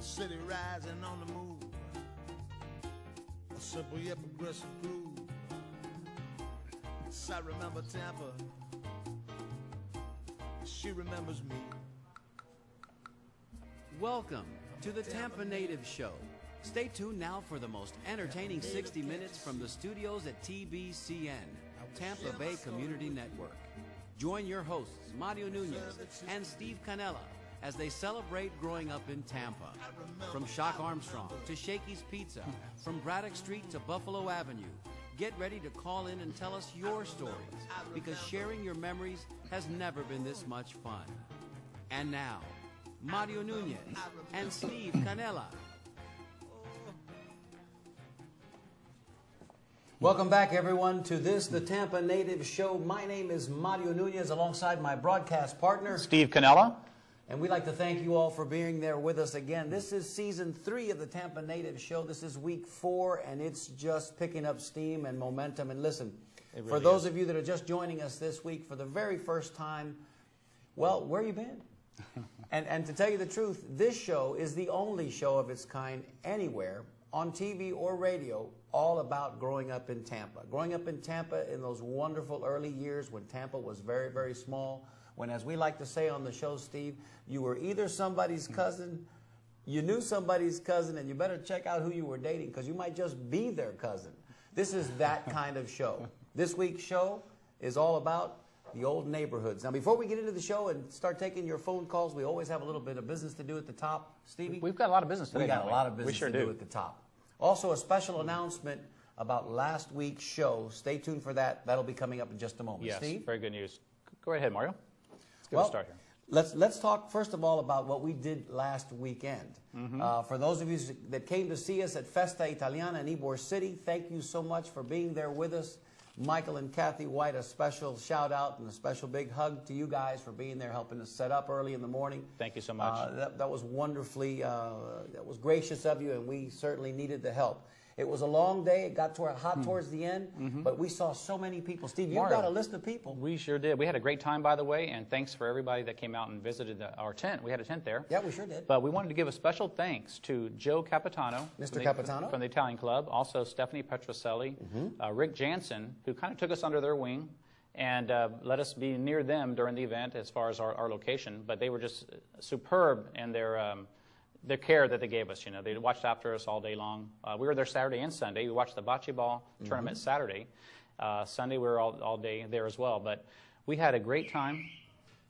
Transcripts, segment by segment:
A city rising on the move. A simple yet progressive groove. So I remember Tampa. She remembers me. Welcome to the Tampa Native Show. Stay tuned now for the most entertaining 60 minutes from the studios at TBCN, Tampa Bay Community Network. Join your hosts, Mario Nunez and Steve Canella, as they celebrate growing up in Tampa. From Shock Armstrong to Shakey's Pizza, from Braddock Street to Buffalo Avenue, get ready to call in and tell us your stories because sharing your memories has never been this much fun. And now, Mario Nunez and Steve Canella. Welcome back, everyone, to this, the Tampa Native Show. My name is Mario Nunez alongside my broadcast partner, Steve Canella. And we'd like to thank you all for being there with us again. This is season three of the Tampa Native Show. This is week four, and it's just picking up steam and momentum. And listen, It for those is. of you that are just joining us this week for the very first time, well, where you been? and, and to tell you the truth, this show is the only show of its kind anywhere on TV or radio all about growing up in Tampa. Growing up in Tampa in those wonderful early years when Tampa was very, very small. When, as we like to say on the show, Steve, you were either somebody's hmm. cousin, you knew somebody's cousin, and you better check out who you were dating because you might just be their cousin. This is that kind of show. This week's show is all about the old neighborhoods. Now, before we get into the show and start taking your phone calls, we always have a little bit of business to do at the top. Stevie? We've got a lot of business today. We got a lot of business sure to do. do. at the top. Also, a special hmm. announcement about last week's show. Stay tuned for that. That'll be coming up in just a moment. Yes, Steve? very good news. Go right ahead, Mario. Let's get well, start here. Let's, let's talk first of all about what we did last weekend. Mm-hmm. Uh, for those of you that came to see us at Festa Italiana in Ybor City, thank you so much for being there with us. Michael and Kathy White, a special shout out and a special big hug to you guys for being there, helping us set up early in the morning. Thank you so much. Uh, that, that was wonderfully, uh, that was gracious of you, and we certainly needed the help. It was a long day. It got to hot towards the end, but we saw so many people. Steve, Hmm. Mm-hmm. Mario, got a list of people. We sure did. We had a great time, by the way, and thanks for everybody that came out and visited the, our tent. We had a tent there. Yeah, we sure did. But we wanted to give a special thanks to Joe Capitano. Mr. from the- Capitano. Mm-hmm. From the Italian Club. Also, Stephanie Petroselli. Uh, Rick Jansen, who kind of took us under their wing and uh, let us be near them during the event as far as our, our location. But they were just superb in their, um, their care that they gave us. You know, they watched after us all day long. Uh, we were there Saturday and Sunday. We watched the bocce ball tournament Mm-hmm. Saturday. Uh, Sunday, we were all, all day there as well. But we had a great time.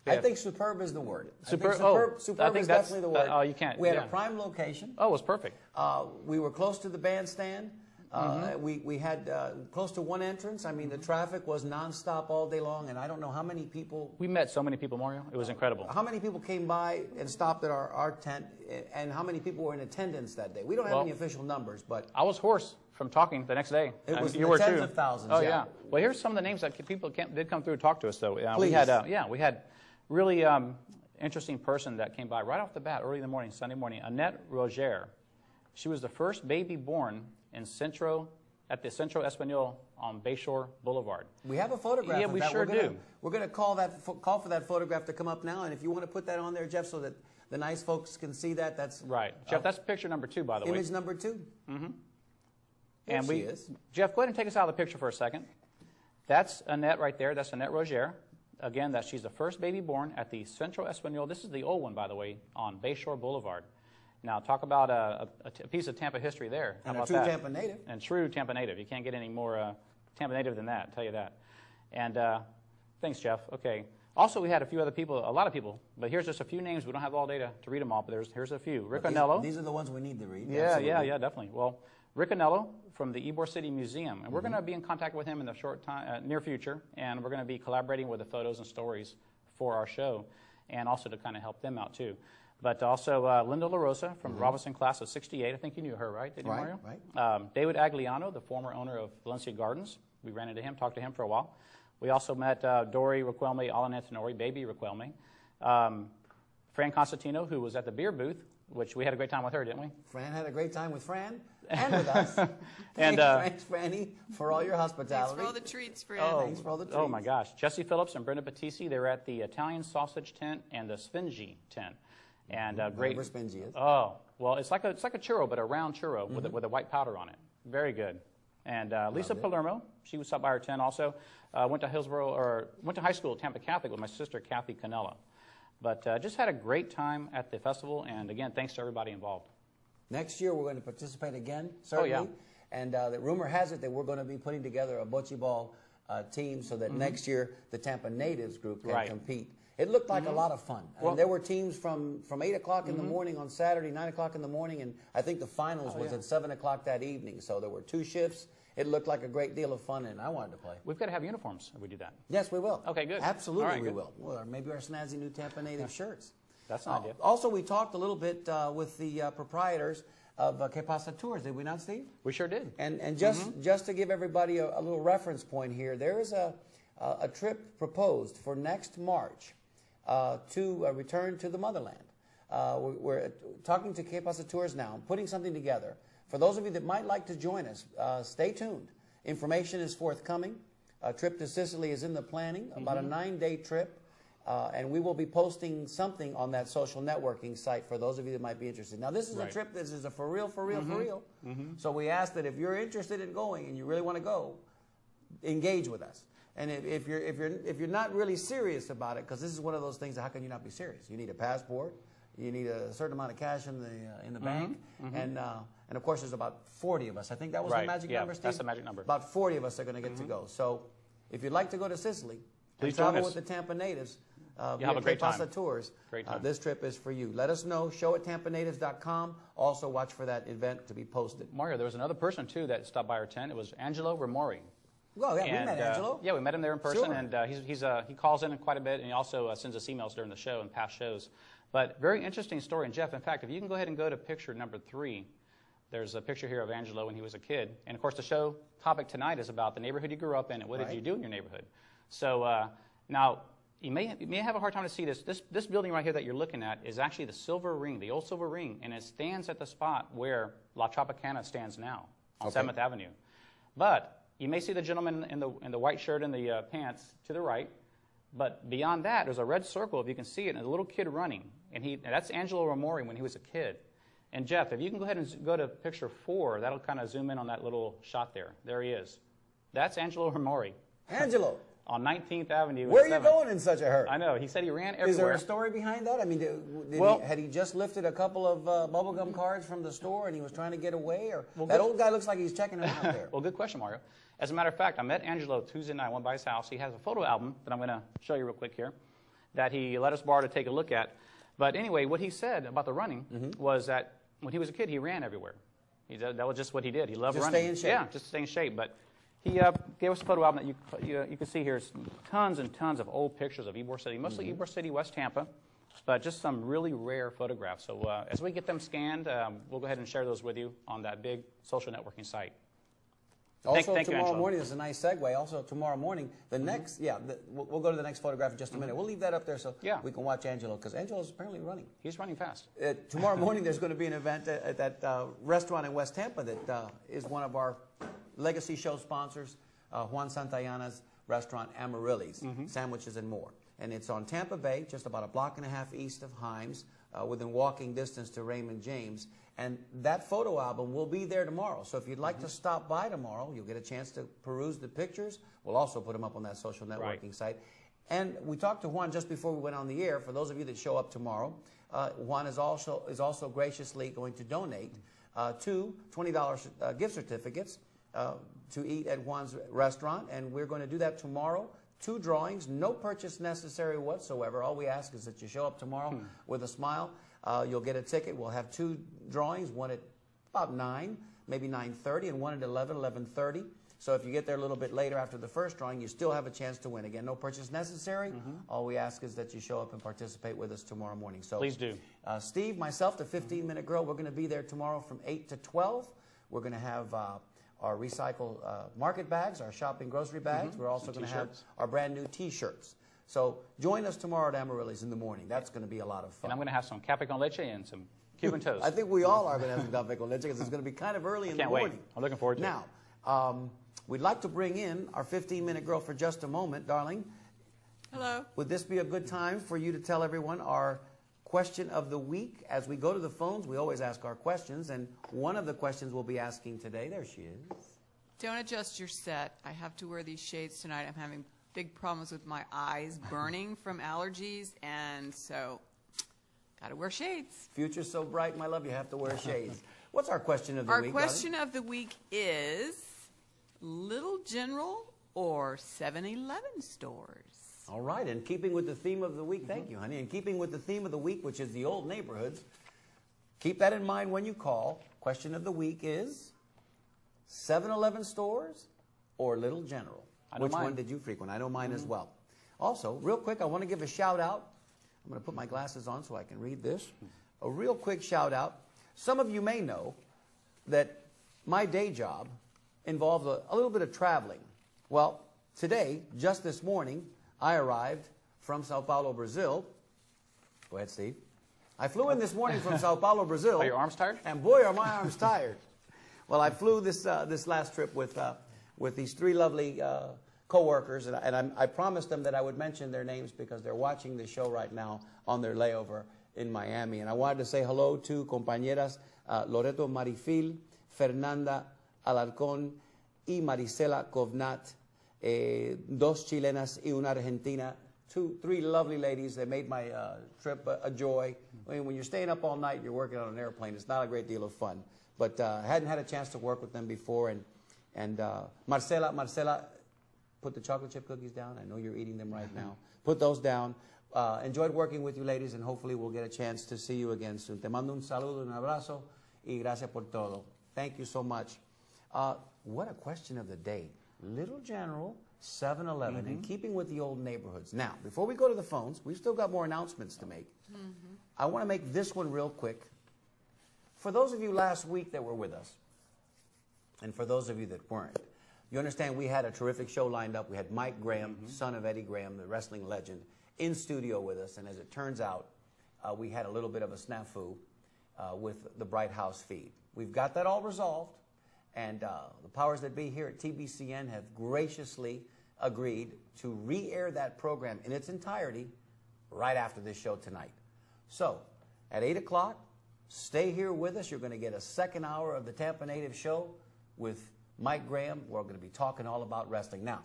I think superb is the word. I think Superb- superb, oh, superb I think is definitely the word. oh, you can't- We had yeah. a prime location. Oh, it was perfect. Uh, we were close to the bandstand. Uh, Mm-hmm. we, we had uh, close to one entrance. I mean, the traffic was nonstop all day long, and I don't know how many people We met so many people, Mario. It was incredible. how many people came by and stopped at our, our tent, and how many people were in attendance that day. We don't have Well- any official numbers, but I was hoarse from talking the next day. It was you were tens too. of thousands, Oh yeah. yeah. Well, here's some of the names that people came, did come through and talk to us though. Uh, Please. we had uh, yeah we had really um, interesting person that came by right off the bat early in the morning Sunday morning. Annette Roger. She was the first baby born in Centro at the Centro Espanol on Bayshore Boulevard. we have a photograph. Yeah, of we that. sure we're gonna, do. We're going to call that call for that photograph to come up now, and if you want to put that on there, Jeff, so that the nice folks can see that, that's Right, Jeff. That's picture number two, by the way. image number 2 Mm-hmm. And she we, is. Jeff, go ahead and take us out of the picture for a second. That's Annette right there. That's Annette Roger. Again, that she's the first baby born at the Centro Espanol. This is the old one, by the way, on Bayshore Boulevard. Now, talk about a piece of Tampa history there. How And a true that? Tampa native. And true Tampa native. You can't get any more uh, Tampa native than that, I'll tell you that. And uh, thanks, Jeff. Okay. Also, we had a few other people, a lot of people, but here's just a few names. We don't have all day to, to read them all, but there's, here's a few. Rick These- Anello. These, are the ones we need to read. Yeah, yeah, absolutely. yeah, definitely. Well, Rick Anello from the Ybor City Museum, and we're going to be in contact with him in the short time, uh, near future, and we're going to be collaborating with the photos and stories for our show, and also to kind of help them out too. But also uh, Linda La Rosa from Robinson class of '68. I think you knew her, right? Did you, Mm-hmm. Right, Mario? right. Um, David Agliano, the former owner of Valencia Gardens. We ran into him, talked to him for a while. We also met uh, Dory Raquelme Alan Antonori, baby Raquelme. Um, Fran Constantino, who was at the beer booth, which we had a great time with her, didn't we? Fran had a great time with Fran and with us. And, Thanks, uh, thanks, Franny, for all your hospitality. Thanks hospitality. for all the treats, Fran. Oh, Thanks for all the oh my gosh. Jesse Phillips and Brenda Patisi, they were at the Italian sausage tent and the Sfingi tent. And uh, great. Sfingi is. Oh, well, it's like a it's like a churro, but a round churro with, a, with a white powder on it. Very good. And uh, Lisa Palermo, she was up by her ten also. Uh, went to Hillsborough or went to high school at Tampa Catholic with my sister Kathy Canella. But uh, just had a great time at the festival, and again, thanks to everybody involved. Next year, we're going to participate again, certainly. Oh, yeah. And uh, the rumor has it that we're going to be putting together a bocce ball uh, team so that next year the Tampa Natives group can Right. compete. It looked like a lot of fun. Well- there were teams from, from 8 o'clock in the morning on Saturday, 9 o'clock in the morning, and I think the finals was yeah. at 7 o'clock that evening. So there were two shifts. It looked like a great deal of fun, and I wanted to play. We've got to have uniforms if we do that. Yes, we will. Okay, good. Absolutely, right, we good. will. Well, or maybe our snazzy new Tampa Native shirts. That's an Uh, idea. Also, we talked a little bit uh, with the uh, proprietors of uh, Que Pasa Tours, did we not, Steve? We sure did. And, and just, Mm-hmm. just to give everybody a, a little reference point here, there is a, a, a trip proposed for next March to uh, return to the motherland. Uh, we're, we're talking to Que Pasa Tours now, putting something together. For those of you that might like to join us, uh, stay tuned. Information is forthcoming. A trip to Sicily is in the planning, about Mm-hmm. a nine-day trip. Uh, and we will be posting something on that social networking site for those of you that might be interested. Now, this is a Right. trip that is a for real, for real, for real. So we ask that if you're interested in going and you really want to go, engage with us. And if, if you're if you're if you're not really serious about it, because this is one of those things, how can you not be serious? You need a passport, you need a certain amount of cash in the uh, in the bank, and uh, and of course there's about 40 of us. I think that was Right, the magic yeah, number. Steve? that's the magic number. About 40 of us are going to get to go. So if you'd like to go to Sicily, Please and travel with the Tampa natives. Uh, You'll have a great time. Tours. Great uh, time. this trip is for you. Let us know. Show at tampanatives.com. Also, watch for that event to be posted. Mario, there was another person too that stopped by our tent. It was Angelo Ramori. Well, yeah, And, we met uh, Angelo. yeah, we met him there in person, Sure. and uh, he's, he's, uh, he calls in quite a bit, and he also uh, sends us emails during the show and past shows. But very interesting story. And Jeff, in fact, if you can go ahead and go to picture number three, there's a picture here of Angelo when he was a kid. And of course, the show topic tonight is about the neighborhood you grew up in and what Right. did you do in your neighborhood. So uh, now, you may, you may have a hard time to see this. this. This building right here that you're looking at is actually the Silver Ring, the old Silver Ring, and it stands at the spot where La Tropicana stands now on Okay. 7th Avenue. But you may see the gentleman in the, in the white shirt and the uh, pants to the right. But beyond that, there's a red circle, if you can see it, and a little kid running. And he, and that's Angelo Ramori when he was a kid. And Jeff, if you can go ahead and go to picture four, that'll kind of zoom in on that little shot there. There he is. That's Angelo Ramori Angelo, on 19th Avenue. where are you 7th. going in such a hurry? I know. He said he ran everywhere. Is there a story behind that? I mean, did, did Well- he, had he just lifted a couple of uh, bubblegum cards from the store and he was trying to get away? Or that good- old guy looks like he's checking him out there. Well, good question, Mario. As a matter of fact, I met Angelo Tuesday night. I went by his house. He has a photo album that I'm going to show you real quick here that he let us borrow to take a look at. But anyway, what he said about the running Mm-hmm. was that when he was a kid, he ran everywhere. He that was just what he did. He loved Just running. stay in shape. Yeah, just stay in shape. But he uh, gave us a photo album that you, you, you can see here. is Tons and tons of old pictures of Ybor City, mostly Mm-hmm. Ybor City, West Tampa, but just some really rare photographs. So uh, as we get them scanned, um, we'll go ahead and share those with you on that big social networking site. Also, thank you, tomorrow Angelo. morning is a nice segue. Also, tomorrow morning, the next, yeah, the, we'll, we'll go to the next photograph in just a minute. We'll leave that up there so Yeah. we can watch Angelo because Angelo's apparently running. He's running fast. Uh, tomorrow morning, there's going to be an event at, at that uh, restaurant in West Tampa that uh, is one of our legacy show sponsors, uh, Juan Santayana's restaurant Amaryllis, sandwiches and more. And it's on Tampa Bay, just about a block and a half east of Himes, uh, within walking distance to Raymond James. And that photo album will be there tomorrow. So if you'd like to stop by tomorrow, you'll get a chance to peruse the pictures. We'll also put them up on that social networking Right. site. And we talked to Juan just before we went on the air. For those of you that show up tomorrow, uh, Juan is also is also graciously going to donate uh, two $20 uh, gift certificates uh, to eat at Juan's restaurant, and we're going to do that tomorrow. Two drawings, no purchase necessary whatsoever. All we ask is that you show up tomorrow with a smile. Uh, you'll get a ticket. We'll have two drawings, one at about 9, maybe 9.30, and one at 11, 11.30. So if you get there a little bit later after the first drawing, you still have a chance to win. Again, no purchase necessary. All we ask is that you show up and participate with us tomorrow morning. So Please do. Uh, Steve, myself, the 15 Minute Girl, we're going to be there tomorrow from 8 to 12. We're going to have uh, our recycled uh, market bags, our shopping grocery bags. We're also going to have our brand new T-shirts. So join us tomorrow at Amaryllis in the morning. That's going to be a lot of fun. And I'm going to have some cafe con leche and some Cuban toast. I think we all are going to have some café con leche because it's going to be kind of early in Can't the wait. morning. I'm looking forward to it. now, um, we'd like to bring in our 15-minute girl for just a moment, darling. Hello. Would this be a good time for you to tell everyone our question of the week. As we go to the phones, we always ask our questions, and one of the questions we'll be asking today, there she is. Don't adjust your set. I have to wear these shades tonight. I'm having big problems with my eyes burning from allergies, and so got to wear shades. Future's so bright, my love, you have to wear shades. What's our question of the Our week? Our question of the week is Little General or 7 Eleven stores? All right, in keeping with the theme of the week, thank you, honey. In keeping with the theme of the week, which is the old neighborhoods, keep that in mind when you call. Question of the week is 7 Eleven stores or Little General? Which one did you frequent? I know mine as well. Also, real quick, I want to give a shout out. I'm going to put my glasses on so I can read this. A real quick shout out. Some of you may know that my day job involves a, a little bit of traveling. Well, today, just this morning, I arrived from Sao Paulo, Brazil. Go ahead, Steve. I flew in this morning from Sao Paulo, Brazil. Are your arms tired? And boy, are my arms tired. Well, I flew this, uh, this last trip with, uh, with these three lovely uh, coworkers, and, I, and I'm, I promised them that I would mention their names because they're watching the show right now on their layover in Miami. And I wanted to say hello to compañeras uh, Loreto Marifil, Fernanda Alarcón y Marisela Covnat, eh, dos chilenas y una argentina. Two, three lovely ladies. that made my uh, trip a, a joy. I mean, when you're staying up all night, you're working on an airplane. It's not a great deal of fun. But uh, hadn't had a chance to work with them before. And and uh, Marcela, Marcela, put the chocolate chip cookies down. I know you're eating them right now. Put those down. Uh, enjoyed working with you, ladies, and hopefully we'll get a chance to see you again soon. Te mando un saludo, un abrazo, y gracias por todo. Thank you so much. Uh, what a question of the day. Little General, 7 11 in keeping with the old neighborhoods. Now, before we go to the phones, we've still got more announcements to make. I want to make this one real quick. For those of you last week that were with us, and for those of you that weren't, you understand we had a terrific show lined up. We had Mike Graham, son of Eddie Graham, the wrestling legend, in studio with us. And as it turns out, uh, we had a little bit of a snafu uh, with the Bright House feed. We've got that all resolved, and uh, the powers that be here at TBCN have graciously agreed to re air that program in its entirety right after this show tonight. So, at 8 o'clock, stay here with us. You're going to get a second hour of the Tampa Native Show with Mike Graham. We're going to be talking all about wrestling. Now,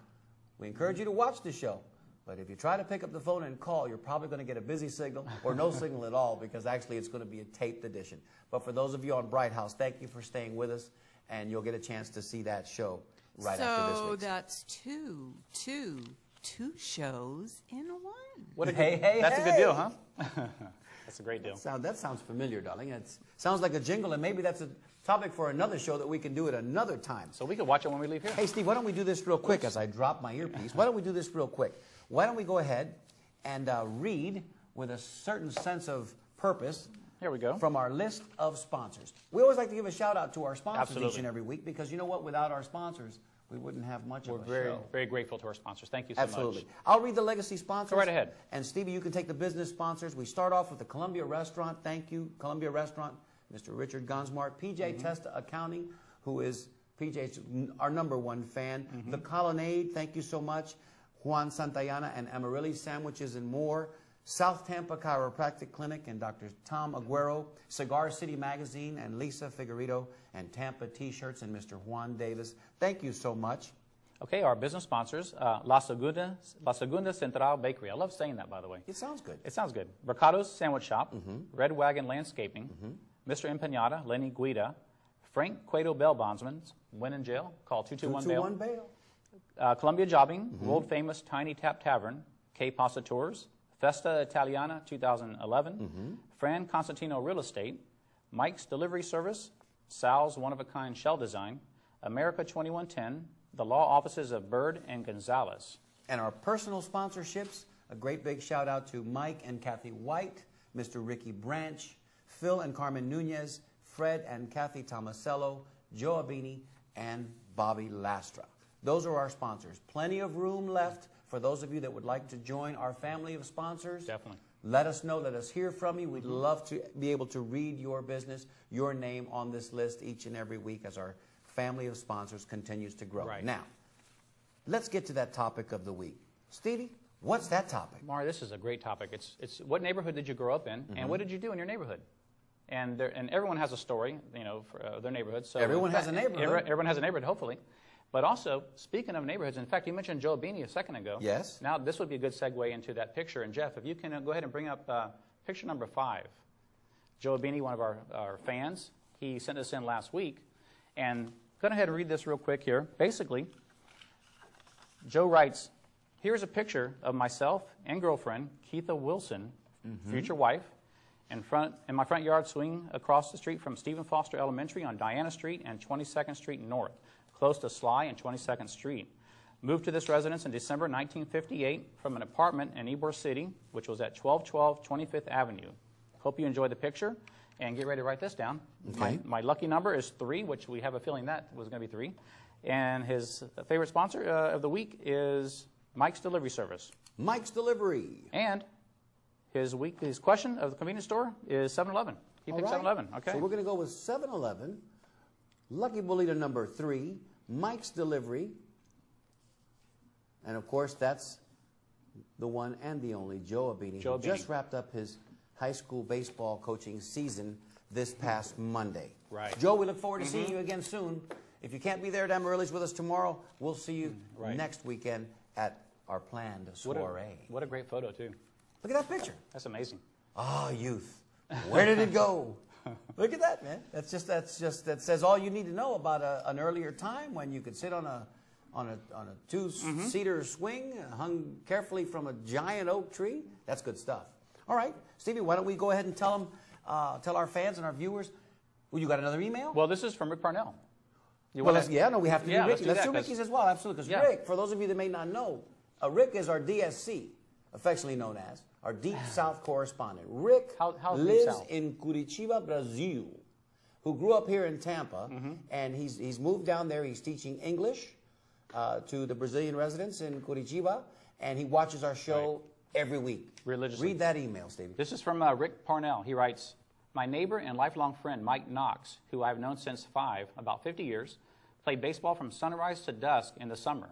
we encourage you to watch the show, but if you try to pick up the phone and call, you're probably going to get a busy signal or no signal at all because actually it's going to be a taped edition. But for those of you on Bright House, thank you for staying with us, and you'll get a chance to see that show right so after this week's. that's two, two, two shows in one. What a Hey, hey, That's a good deal, huh? that's a great deal. Sound, that sounds familiar, darling. It sounds like a jingle, and maybe that's a topic for another show that we can do at another time. So we can watch it when we leave here. Hey, Steve, why don't we do this real quick as I drop my earpiece? Why don't we do this real quick? Why don't we go ahead and uh, read with a certain sense of purpose Here we go. from our list of sponsors? We always like to give a shout out to our sponsors each and every week because you know what? Without our sponsors, we wouldn't have much We're of a very, show. very grateful to our sponsors. Thank you so Absolutely. much. I'll read the legacy sponsors. Go right ahead. And Stevie, you can take the business sponsors. We start off with the Columbia Restaurant. Thank you, Columbia Restaurant. Mr. Richard Gonzmart, PJ Mm-hmm. Testa Accounting, who is PJ's our number one fan. Mm-hmm. The Colonnade, thank you so much. Juan Santayana and Amaryllis Sandwiches and more. South Tampa Chiropractic Clinic and Dr. Tom Aguero, Cigar City Magazine and Lisa Figueredo, and Tampa T-shirts and Mr. Juan Davis. Thank you so much. Okay, our business sponsors, uh, La, Segunda, La Segunda Central Bakery. I love saying that, by the way. It sounds good. It sounds good. Mercado's Sandwich Shop, Mm-hmm. Red Wagon Landscaping, Mr. Empanada, Lenny Guida, Frank Cueto Bell Bondsman, when in jail, call 221 Bail. 221 bail. Uh, Columbia Jobbing, Mm-hmm. world famous Tiny Tap Tavern, Que Pasa Tours, Festa Italiana 2011, Mm-hmm. Fran Constantino Real Estate, Mike's Delivery Service, Sal's One of a Kind Shell Design, America 2110, the law offices of Bird and Gonzalez. And our personal sponsorships, a great big shout out to Mike and Kathy White, Mr. Ricky Branch, Phil and Carmen Nunez, Fred and Kathy Tomasello, Joe Abini, and Bobby Lastra. Those are our sponsors. Plenty of room left for those of you that would like to join our family of sponsors. Definitely. Let us know. Let us hear from you. We'd love to be able to read your business, your name on this list each and every week as our family of sponsors continues to grow. Right. Now, let's get to that topic of the week. Stevie, What's that topic? Mari, this is a great topic. It's, it's what neighborhood did you grow up in, Mm-hmm. and what did you do in your neighborhood? And, there, and everyone has a story, you know, for uh, their neighborhood. So Everyone has a neighborhood. Everyone has a neighborhood, hopefully. But also, speaking of neighborhoods, in fact, you mentioned Joe Beanie a second ago. Yes. Now, this would be a good segue into that picture. And Jeff, if you can uh, go ahead and bring up uh, picture number five. Joe Beanie, one of our, our fans, he sent this in last week. And go ahead and read this real quick here. Basically, Joe writes, Here's a picture of myself and girlfriend, Keitha Wilson, future wife, in, front, in my front yard swing across the street from Stephen Foster Elementary on Diana Street and 22nd Street North, close to Sligh and 22nd Street. Moved to this residence in December 1958 from an apartment in Ybor City, which was at 1212 25th Avenue. Hope you enjoy the picture and get ready to write this down. My, Okay. my lucky number is three, which we have a feeling that was going to be three. And his favorite sponsor uh, of the week is Mike's Delivery Service. Mike's Delivery. And his week, his question of the convenience store is 7-Eleven. He All picked 7-Eleven. Okay. So we're going to go with 7 Eleven, Lucky Bolita number three, Mike's Delivery. And of course, that's the one and the only Joe Abini, Joe who just wrapped up his high school baseball coaching season this past Monday. Right. Mm-hmm. Joe, we look forward to seeing you again soon. If you can't be there at Amaryllis with us tomorrow, we'll see you Mm, right. next weekend at our planned what, a, soiree. what a great photo, too. Look at that picture. That's amazing. Ah, youth. Where did it go? Look at that, man. That's just that's just that says all you need to know about a, an earlier time when you could sit on a on a on a two-seater swing hung carefully from a giant oak tree. That's good stuff. All right, Stevie, why don't we go ahead and tell them, uh, tell our fans and our viewers. Well, you got another email? Well, this is from Rick Parnell. You Well, let's, yeah, no, we have to Yeah, do let's Ricky. do Let's do Ricky's as well, absolutely. Because Yeah. Rick, for those of you that may not know, uh, Rick is our DSC, affectionately known as our Deep South correspondent. Rick How- Deep lives in Curitiba, Brazil, who grew up here in Tampa, Mm-hmm. and he's he's moved down there. He's teaching English uh, to the Brazilian residents in Curitiba, and he watches our show every week. Religiously. Read that email, Stevie. This is from uh, Rick Parnell. He writes, My neighbor and lifelong friend, Mike Knox, who I've known since five, about 50 years, played baseball from sunrise to dusk in the summer.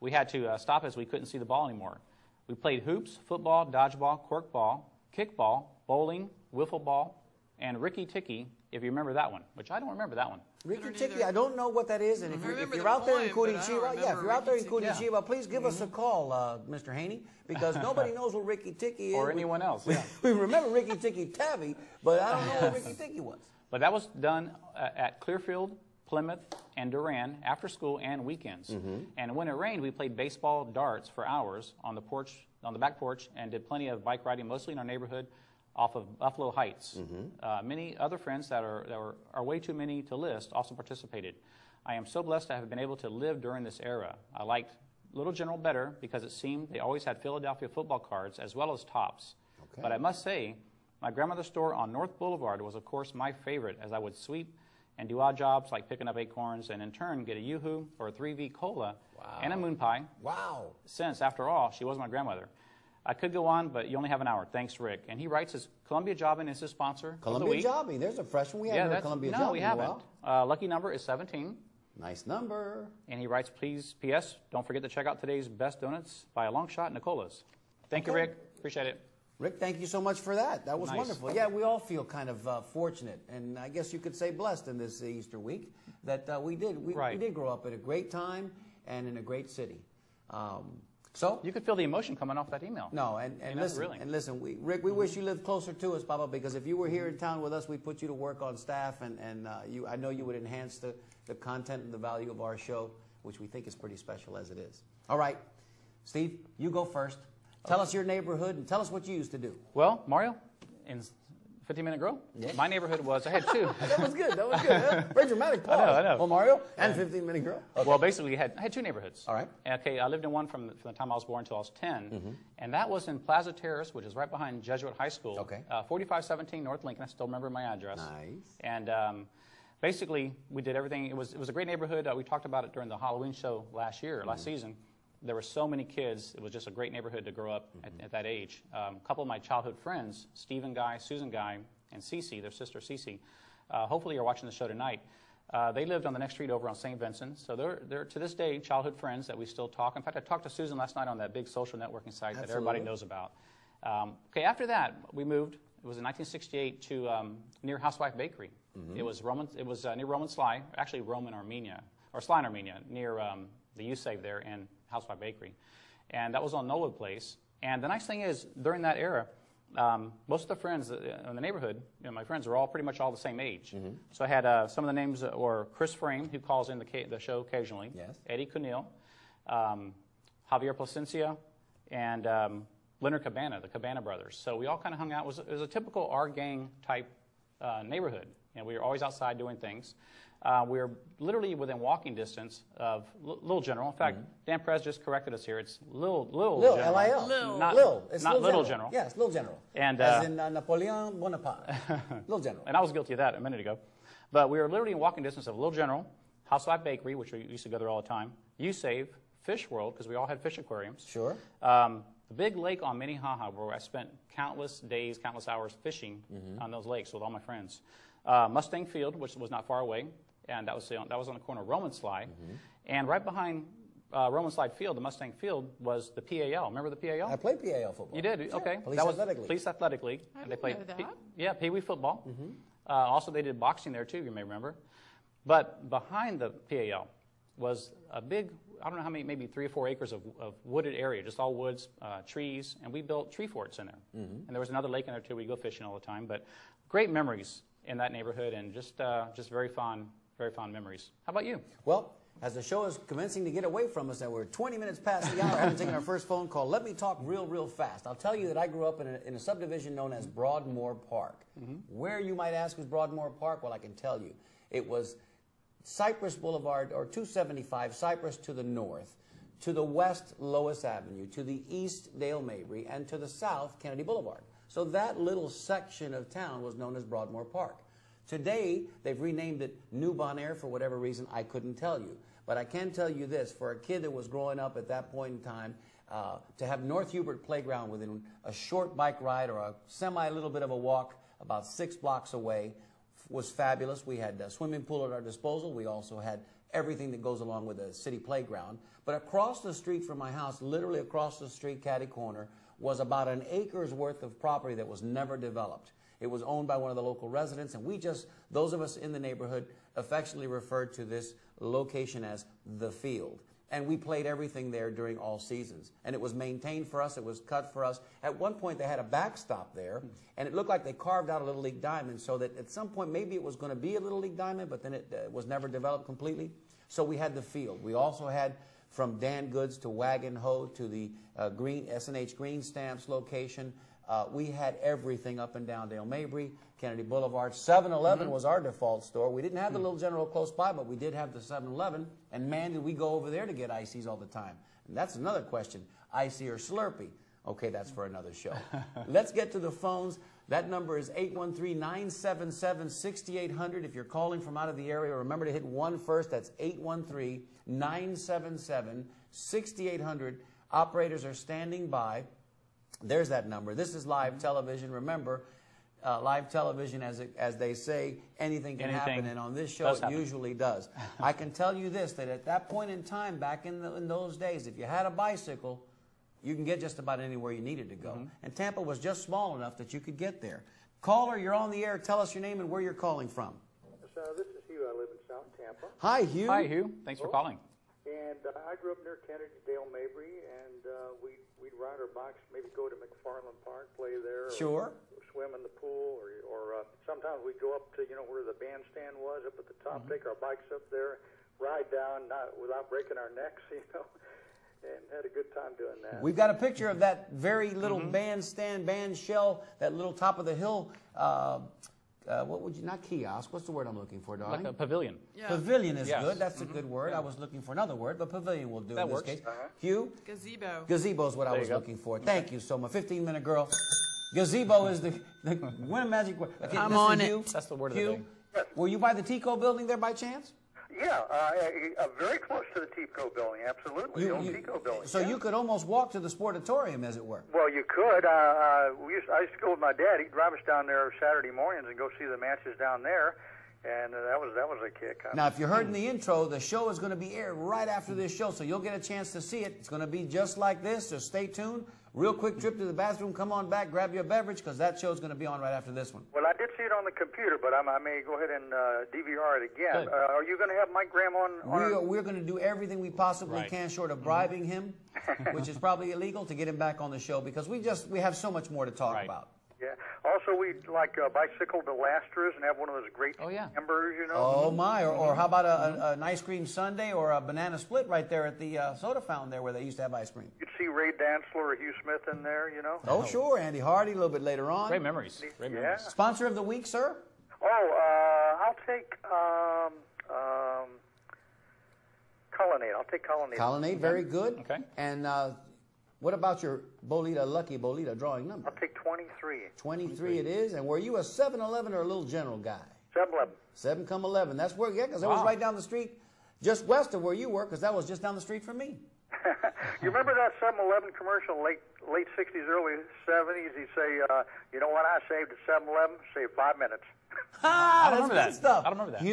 We had to uh, stop as we couldn't see the ball anymore. We played hoops, football, dodgeball, corkball, kickball, bowling, wiffle ball, and Ricky Ticky, if you remember that one, which I don't remember that one. Ricky don't either. I don't know what that is, and if you're, if you're the out there in poem, but I don't Curitiba, yeah, if you're out there in Ricky Tiki. Curitiba, please give us a call, uh, Mr. Haney, because nobody knows what Ricky Tiki is. Or We- anyone else, We, yeah. we remember Ricky Tiki Tavi, but I don't know what Ricky Tiki was. But that was done uh, at Clearfield, Plymouth, and Duran after school and weekends. And when it rained, we played baseball darts for hours on the porch, on the back porch, and did plenty of bike riding, mostly in our neighborhood, off of Buffalo Heights. Uh, many other friends that are that are, are way too many to list also participated. I am so blessed to have been able to live during this era. I liked Little General better because it seemed they always had Philadelphia football cards as well as Topps. Okay. But I must say, my grandmother's store on North Boulevard was, of course, my favorite as I would sweep and do odd jobs like picking up acorns and in turn get a Yoo-Hoo or a 3V Cola and a moon pie. Wow. Since, after all, she was my grandmother. I could go on, but you only have an hour. Thanks, Rick. And he writes his Columbia Jobbing is his sponsor. the Columbia week. Jobbing, there's a freshman. We Yeah, haven't heard Columbia no, Jobbing we in a haven't. Uh, lucky number is 17. Nice number. And he writes, please, P.S., don't forget to check out today's best donuts by a long shot, Nicola's. Thank you, Rick. Appreciate it. Rick, thank you so much for that. That was Nice. wonderful. Yeah, we all feel kind of uh, fortunate, and I guess you could say blessed in this Easter week that uh, we did. We, we did grow up at a great time and in a great city. Um, so You could feel the emotion coming off that email. no, and, and You know, listen, really. and listen, we, Rick, we wish you lived closer to us, Papa, because if you were here in town with us, we'd put you to work on staff, and, and uh, you, I know you would enhance the, the content and the value of our show, which we think is pretty special as it is. All right, Steve, you go first. Tell us your neighborhood and tell us what you used to do. Well, Mario, in 15 Minute Girl, Yeah. my neighborhood was, I had two. That was good. That was good. huh? Very dramatic pause. I know, I know. Well, Mario and 15 minute girl. Okay. Well, basically, I had, I had two neighborhoods. All right. Okay, I lived in one from, from the time I was born until I was 10, Mm-hmm. and that was in Plaza Terrace, which is right behind Jesuit High School. Okay. Uh, 4517 North Lincoln. I still remember my address. Nice. And um, basically, we did everything. It was, it was a great neighborhood. Uh, we talked about it during the Halloween show last year, last Mm-hmm. season. There were so many kids. It was just a great neighborhood to grow up Mm-hmm. at, at that age. Um, a couple of my childhood friends, Stephen Guy, Susan Guy, and Cece, their sister Cece, uh, hopefully are watching the show tonight. Uh, they lived on the next street over on St. Vincent, so they're, they're to this day childhood friends that we still talk. In fact, I talked to Susan last night on that big social networking site that everybody knows about. Um, okay, after that, we moved. It was in 1968 to um, near Housewife Bakery. Mm-hmm. It was Roman. It was uh, near Roman Sligh, actually Roman Armenia or Sligh in Armenia, near um, the U Save there and Housewife Bakery, and that was on Nowood Place. And the nice thing is, during that era, um, most of the friends uh, in the neighborhood, you know, my friends were all pretty much all the same age. Mm-hmm. So I had uh, some of the names were Chris Frame, who calls in the, ca- the show occasionally. Yes. Eddie Cunil, um, Javier Placencia, and um, Leonard Cabana, the Cabana brothers. So we all kind of hung out. It was, it was a typical Our Gang type uh, neighborhood. You know, we were always outside doing things. Uh, we are literally within walking distance of L- Little General. In fact, Dan Prez just corrected us here. It's Little Little, Lil, General. L-I-L. Lil. Not, Lil. It's not Lil Little General. General. Yes, Little General. And, As uh, in uh, Napoleon Bonaparte. Little General. And I was guilty of that a minute ago. But we were literally in walking distance of Little General, Housewife Bakery, which we used to go there all the time, You Save, Fish World, because we all had fish aquariums. Sure. Um, the big lake on Minnehaha, where I spent countless days, countless hours fishing Mm-hmm. on those lakes with all my friends. Uh, Mustang Field, which was not far away, and that was, the, that was on the corner of Roman Slide. Mm-hmm. And right behind uh, Roman Slide Field, the Mustang Field, was the PAL. Remember the PAL? I played PAL football. You did? Okay. Police that was Athletic League. Police Athletic League. I And didn't they played know Pee- that. yeah, Pee Wee football. Mm-hmm. Uh, also, they did boxing there too, you may remember. But behind the PAL was a big, I don't know how many, maybe three or four acres of, of wooded area, just all woods, uh, trees, and we built tree forts in there. Mm-hmm. And there was another lake in there too. We go fishing all the time. But great memories in that neighborhood and just, uh, just very fond, very fond memories. How about you? Well, as the show is commencing to get away from us, and we're 20 minutes past the hour, haven't taken our first phone call. Let me talk real, real fast. I'll tell you that I grew up in a, in a subdivision known as Broadmoor Park. Mm-hmm. Where, you might ask, was Broadmoor Park? Well, I can tell you. It was Cypress Boulevard, or 275 Cypress to the north, to the west, Lois Avenue, to the east, Dale Mabry, and to the south, Kennedy Boulevard. So that little section of town was known as Broadmoor Park. Today, they've renamed it New Bon Air for whatever reason I couldn't tell you. But I can tell you this for a kid that was growing up at that point in time, uh, to have North Hubert Playground within a short bike ride or a semi little bit of a walk about six blocks away was fabulous. We had a swimming pool at our disposal. We also had everything that goes along with a city playground. But across the street from my house, literally across the street, caddy corner, was about an acre's worth of property that was never developed. It was owned by one of the local residents, and we just, those of us in the neighborhood, affectionately referred to this location as the field. And we played everything there during all seasons. And it was maintained for us, it was cut for us. At one point, they had a backstop there, and it looked like they carved out a Little League diamond so that at some point, maybe it was going to be a Little League diamond, but then it uh, was never developed completely. So we had the field. We also had from Dan Goods to Wagon Ho to the uh, Green S&H Green Stamps location. Uh, we had everything up and down Dale Mabry, Kennedy Boulevard. 7-Eleven was our default store. We didn't have the Little General close by, but we did have the 7-Eleven. And man, did we go over there to get ices all the time. And that's another question, icy or Slurpee. Okay, that's for another show. Let's get to the phones. That number is 813-977-6800. If you're calling from out of the area, remember to hit one first. That's 813-977-6800. Operators are standing by. There's that number. This is live television. Remember, uh, live television, as, it, as they say, anything can happen. And on this show, it happen. usually does. I can tell you this, that at that point in time, back in, the, in those days, if you had a bicycle, you can get just about anywhere you needed to go. Mm-hmm. And Tampa was just small enough that you could get there. Caller, you're on the air. Tell us your name and where you're calling from. So this is Hugh. I live in South Tampa, Hi, Hugh. Hi, Hugh. Thanks for calling. And uh, I grew up near Kennedy, Dale Mabry, and uh, we we'd ride our bikes, maybe go to MacFarlane Park, play there, or Sure. swim in the pool, or or uh, sometimes we'd go up to you know where the bandstand was up at the top, Mm-hmm. take our bikes up there, ride down, not without breaking our necks, you know, and had a good time doing that. We've got a picture of that very little Mm-hmm. bandstand, band shell, that little top of the hill. Uh, uh, what would you, not kiosk, what's the word I'm looking for, darling? Like a pavilion. Yeah. Pavilion is Yes. Mm-hmm. good. That's a good word. I was looking for another word, but pavilion will do That in this works. case. Hugh, Gazebo. gazebo is what I There you was looking for. Thank you so much. 15 minute girl. Gazebo is the, the win a magic word. Okay, I'm Mr. on it. That's the word of the Hugh, day. Were you by the Tico building there by chance? Yeah, uh, uh, very close to the Tico building, absolutely, the old Tico building. so yeah. you could almost walk to the sportatorium, as it were. Well, you could. Uh, uh, we used, I used to go with my dad. He'd drive us down there Saturday mornings and go see the matches down there. and uh, that was that was a kick. Now, if you heard in the intro, the show is going to be aired right after this show, so you'll get a chance to see it. It's going to be just like this, so stay tuned. Real quick trip to the bathroom, come on back, grab your beverage, because that show's going to be on right after this one. Well, I did see it on the computer, but I'm, I may go ahead and uh, DVR it again. Uh, are you going to have Mike Graham on? on We are, we're going to do everything we possibly Right. can, short of bribing him, which is probably illegal, to get him back on the show, because we just we have so much more to talk Right. about. Yeah. Also, we'd like uh, bicycle to Lasters and have one of those great Oh, yeah. embers, you know. Oh my! Or, or how about a, a, an ice cream sundae or a banana split right there at the uh, soda fountain there where they used to have ice cream? You'd see Ray Dantzler or Hugh Smith in there, you know. Oh sure, Andy Hardy a little bit later on. Great memories. Great Yeah. memories. Sponsor of the week, sir. Oh, uh, I'll take um, um, Colonnade. I'll take Colonnade. Colonnade, very good. Okay. And uh, what about your Bolita Lucky Bolita drawing number? I'll take 23. 23 it is. And were you a 7-Eleven or a little general guy? 7-Eleven. 7 come 11. That's where, yeah, because it was right down the street, just west of where you were, because that was just down the street from me. you remember that 7-Eleven commercial, late late 60s, early 70s? He'd say, uh, you know what I saved at 7-Eleven? Saved five minutes. Ah, don't that's remember good that. stuff. I don't remember that.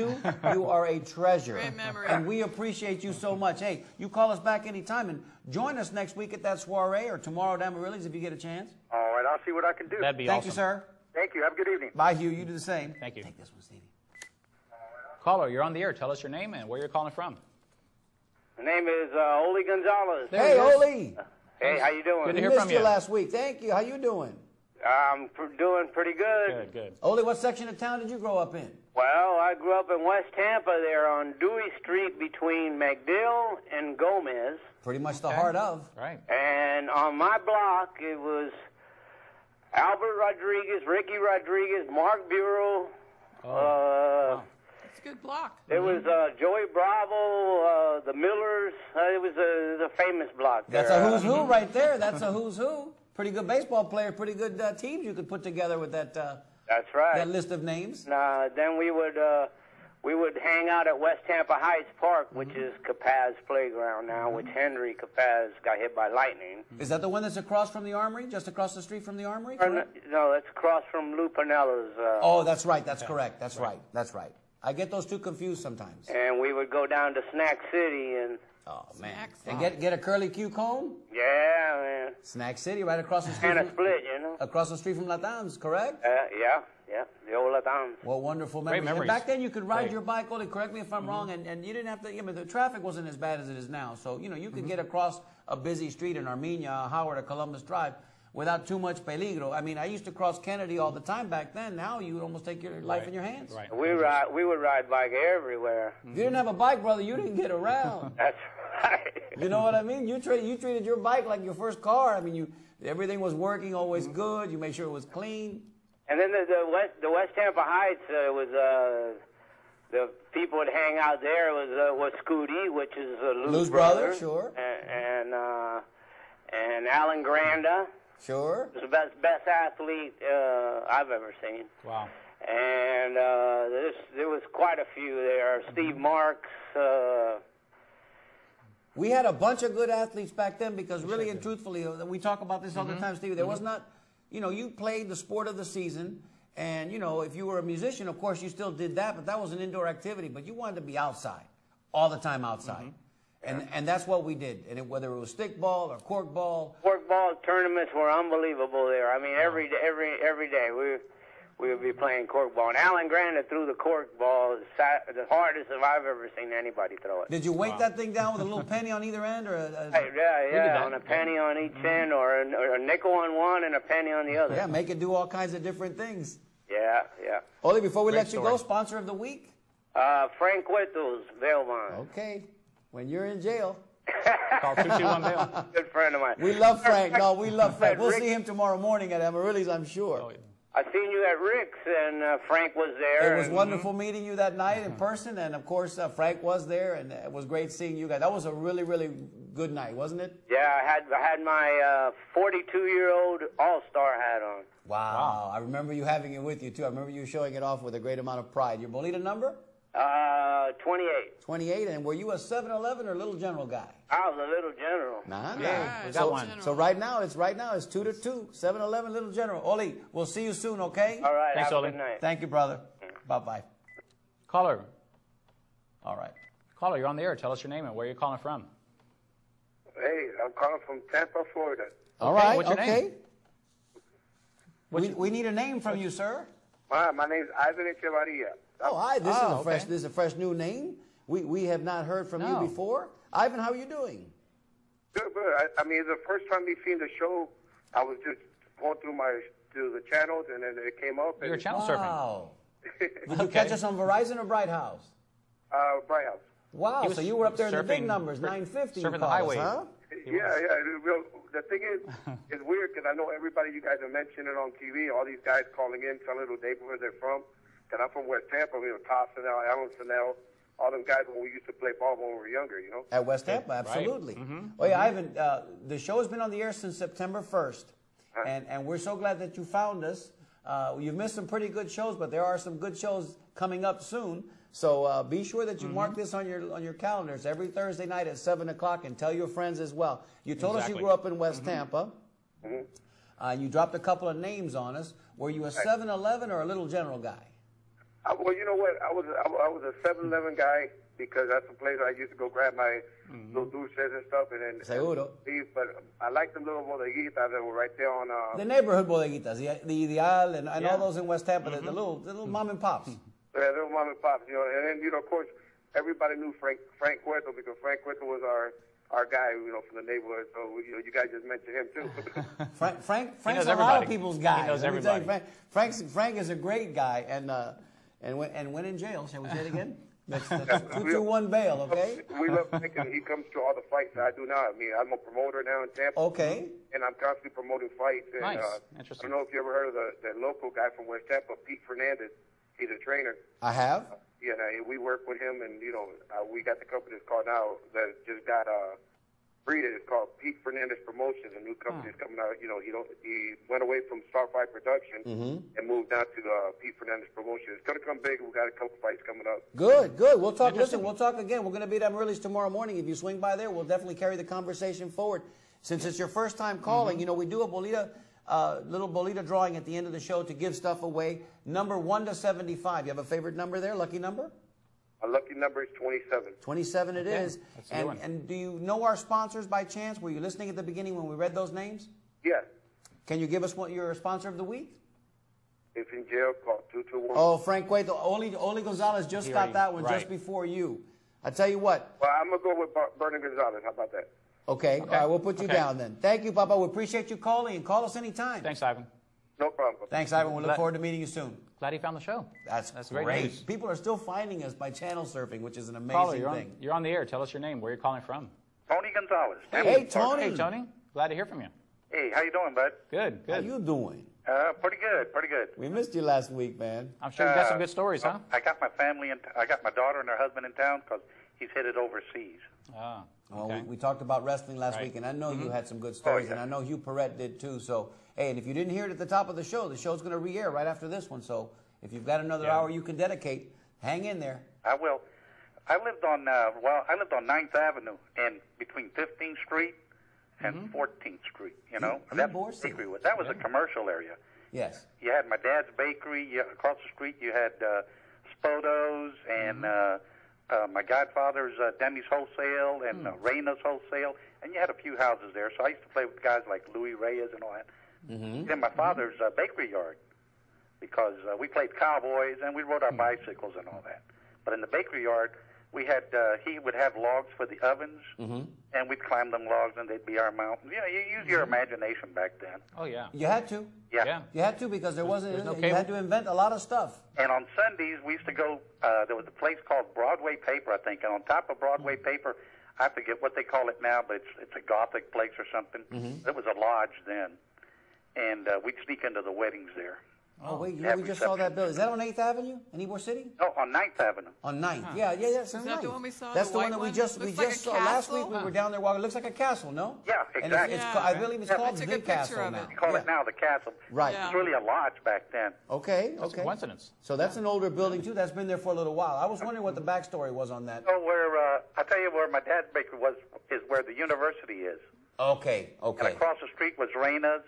You, you are a treasure. Great memory. And we appreciate you so much. Hey, you call us back anytime and join us next week at that soiree or tomorrow at Amaryllis if you get a chance. All right, I'll see what I can do. That'd be awesome. Thank awesome. you, sir. Thank you. Have a good evening. Bye, Hugh. You do the same. Thank you. Take this one, Stevie. Caller, you're on the air. Tell us your name and where you're calling from. My name is uh, Oli Gonzalez. There Hey, he is. Oli. Hey, how you doing? Good to We hear missed from you you. last week. Thank you. How you doing? I'm doing pretty good. Good, good. Oli, what section of town did you grow up in? Well, I grew up in West Tampa there on Dewey Street between MacDill and Gomez. Pretty much the Okay. heart of. Right. And on my block, it was Albert Rodriguez, Ricky Rodriguez, Mark Bureau. Oh, uh, It's a good block. It was uh, Joey Bravo, uh, the Millers. Uh, it was a, the famous block there. That's a who's Uh, who right there. That's a who's who. Pretty good baseball player. Pretty good uh, teams you could put together with that uh, That's right. that list of names. Uh, then we would uh, we would hang out at West Tampa Heights Park, which is Capaz Playground now, which Mm-hmm. Henry Capaz got hit by lightning. Is that the one that's across from the Armory? Just across the street from the Armory? Or no, no, that's across from Lou Piniella's. Uh, Oh, that's right. That's correct. That's right. That's right. I get those two confused sometimes. And we would go down to Snack City, and Oh man! Snacks. And get get a curly Q cone. yeah, man, Snack City, right across the street. and a from- split, you know. Across the street from Latan's, correct? Uh, yeah, yeah, the old Latam. Well, wonderful memories. And memories. back then, you could ride Great. your bike. Oli, correct me if I'm wrong, and, and you didn't have to. I mean, the traffic wasn't as bad as it is now. So you know, you could get across a busy street in Armenia, Howard, or Columbus Drive without too much peligro. I mean, I used to cross Kennedy all the time back then. Now you would almost take your life Right. in your hands. Right. We ride, we would ride bike everywhere. If you didn't have a bike, brother, you didn't get around. That's right. You know what I mean? You treated you treated your bike like your first car. I mean, you everything was working, always good. You made sure it was clean. And then the, the West the West Tampa Heights uh, was uh, the people would hang out there was uh, was Scooty, which is uh, Lou's, Lou's brother, brother, sure. and and, uh, and Alan Granda Sure. was the best best athlete uh, I've ever seen. Wow. And uh, there's, there was quite a few there. Steve Marks. Uh, We had a bunch of good athletes back then because really and truthfully, uh, we talk about this all Mm-hmm. the time, Steve. There was not, you know, you played the sport of the season. And, you know, if you were a musician, of course, you still did that, but that was an indoor activity. But you wanted to be outside, all the time outside. Mm-hmm. And, and that's what we did. And it, whether it was stick ball or cork ball, Cork ball tournaments were unbelievable there. I mean, every day, every every day we we would be playing cork ball. And Alan Granda threw the cork ball the sa- the hardest if I've ever seen anybody throw it. did you weight that thing down with a little penny on either end? or a, a- Hey, yeah, yeah, on a penny on each end, or a, or a nickel on one and a penny on the other. Yeah, make it do all kinds of different things. yeah, yeah. Oli, before we Great let you story. go, sponsor of the week? Uh, Frank Whittles, Velvon, Okay. When you're in jail. Call 221 Bail. good friend of mine. We love Frank. No, we love Frank. We'll see him tomorrow morning at Amaryllis, I'm sure. Oh, yeah. I seen you at Rick's, and uh, Frank was there. It was and- wonderful meeting you that night in person, and of course uh, Frank was there, and it was great seeing you guys. That was a really, really good night, wasn't it? Yeah, I had I had my 42 year old All Star hat on. Wow. I remember you having it with you too. I remember you showing it off with a great amount of pride. Your Bolita number? Uh, 28. 28. And were you a 7-Eleven or Little General guy? I was a little general. Nah, nah. Yeah, we got so, one. so right now it's right now it's two to two. 7-Eleven, Little General. Oli, we'll see you soon, okay? All right, Thanks, have Oli. a good night. Thank you, brother. Bye bye. Caller, All right. caller, you're on the air. Tell us your name and where you're calling from. Hey, I'm calling from Tampa, Florida. All Okay, right. what's your okay. name? We, we need a name from you, sir. My, my name's Ivan Echevarria. Oh, hi. This Oh, is a fresh. okay. This is a fresh new name. We we have not heard from No. you before. Ivan, how are you doing? Good, good. I, I mean, the first time we seen the show, I was just going through my through the channels, and then it came up. You're And, channel surfing. Wow. Did you catch us on Verizon or Bright House? uh, Bright House. Wow. So you were up there in the big numbers, 950. you surfing the called us, highway. huh? Yeah, yeah. it- Well, the thing is, it's weird because I know everybody you guys are mentioning on TV. All these guys calling in, telling little neighborhood they're from. Because I'm from West Tampa, you know, Tossinell, Allen Snell, all them guys when we used to play ball when we were younger, you know. At West Tampa, absolutely. Oh yeah, Ivan. Uh, the show has been on the air since September 1st, and and we're so glad that you found us. Uh, you've missed some pretty good shows, but there are some good shows coming up soon. So uh, be sure that you mark this on your on your calendars every Thursday night at seven o'clock, and tell your friends as well. You told us you grew up in West Tampa. Uh, you dropped a couple of names on us. Were you a 7-Eleven or a Little General guy? I, well, you know what? I was I, I was a 7-Eleven guy because that's the place I used to go grab my little dulces and stuff, and then Seguro. leave. But I like them little bodeguitas that were right there on. Uh, The neighborhood bodeguitas, the, the Ideal, and, and Yeah. all those in West Tampa, the, the little the little mom and pops. Yeah, little mom and pops, you know, and then you know, of course, everybody knew Frank Frank Cueto because Frank Cueto was our our guy, you know, from the neighborhood. So you know, you guys just mentioned him too. Frank, Frank, Frank's knows a lot of everybody. people's He guy. knows Let you, everybody. Frank, Frank's, Frank is a great guy, and uh, and went and went in jail. Shall we say it again? That's, that's two two one bail. Okay. we love thinking he comes to all the fights I do now. I mean, I'm a promoter now in Tampa. Okay. And I'm constantly promoting fights. And, Nice. Uh, Interesting. I don't know if you ever heard of the, the local guy from West Tampa, Pete Fernandez. He's a trainer. I have. Yeah, and we work with him, and you know, uh, we got the company that's called now that just got uh, breeded. It's called Pete Fernandez Promotions. A new company is coming out. You know, he don't he went away from Starfight Production and moved down to uh, Pete Fernandez Promotions. It's gonna come big. We got a couple fights coming up. Good, good. We'll talk. Listen, we'll talk again. We're going to be at Amaryllis tomorrow morning. If you swing by there, we'll definitely carry the conversation forward. Since it's your first time calling, you know we do a bolita, uh, little bolita drawing at the end of the show to give stuff away. Number one to seventy-five. You have a favorite number there? Lucky number? My lucky number is 27. Twenty-seven. It Okay, is. that's a good And one. and do you know our sponsors by chance? Were you listening at the beginning when we read those names? Yeah. Can you give us what your sponsor of the week? If in jail, call 221. Oh, Frank Cueto. Oli, Oli Gonzalez just He got that one just before you. I tell you what. Well, I'm gonna go with Ber- Bernie Gonzalez. How about that? Okay. All right. We'll put you Okay. down then. Thank you, Papa. We appreciate you calling and call us anytime. Thanks, Ivan. No problem. Thanks, Ivan. We look Let- forward to meeting you soon. Glad he found the show. That's, That's great. great news. People are still finding us by channel surfing, which is an amazing Caller, you're on, thing. you're on the air. Tell us your name, where you're calling from. Tony Gonzalez. Hey, Tony. Hey, Tony. Glad to hear from you. Hey, how you doing, bud? Good, good. How you doing? Uh, pretty good, pretty good. We missed you last week, man. I'm sure you got some Uh, good stories, huh? I got my family and I got my daughter and her husband in town because he's headed overseas. Ah, Well, okay. we, we talked about wrestling last Right. week, and I know you had some good stories, yeah. and I know Hugh Perret did too. So, hey, and if you didn't hear it at the top of the show, the show's going to re-air right after this one. So, if you've got another Yeah. hour you can dedicate, hang in there. I will. I lived on uh, well, I lived on 9th Avenue and between 15th Street and 14th Street. You know, you that Borsig. bakery was that was a commercial area. Yes. You had my dad's bakery. You, across the street, you had uh, Spodos and uh, uh, my godfather's uh, Demi's Wholesale and uh, Reyna's Wholesale, and you had a few houses there. So I used to play with guys like Louis Reyes and all that. Mm-hmm. Then my father's uh, bakery yard, because uh, we played cowboys and we rode our bicycles and all that. But in the bakery yard, we had uh, he would have logs for the ovens, and we'd climb them logs, and they'd be our mountains. You know, you use your imagination back then. Oh, yeah. You had to. Yeah. Yeah. You had to because there wasn't. there's no you cable. had to invent a lot of stuff. And on Sundays, we used to go. Uh, there was a place called Broadway Paper, I think. And on top of Broadway Paper, I forget what they call it now, but it's it's a Gothic place or something. It was a lodge then, and uh, we'd sneak into the weddings there. Oh, wait, you know, we just saw that reception. bill. Is that on 8th Avenue in Ybor City? No, on 9th Avenue. On 9th. Yeah, yeah, yeah. Is that the one we saw, That's the the, one that we just we like just a saw last week. castle? We were down there walking. It looks like a castle, no? Yeah, And it's, exactly. it's Yeah. I believe it's Yeah. called the a castle now. it. They call Yeah. it now the Castle. Right. Yeah. It's really a lodge back then. Okay, That's okay. a coincidence. So that's an older building too. That's been there for a little while. I was wondering what the backstory was on that. So where uh, I tell you where my dad's bakery was is where the university is. Okay, And okay. across the street was Reyna's.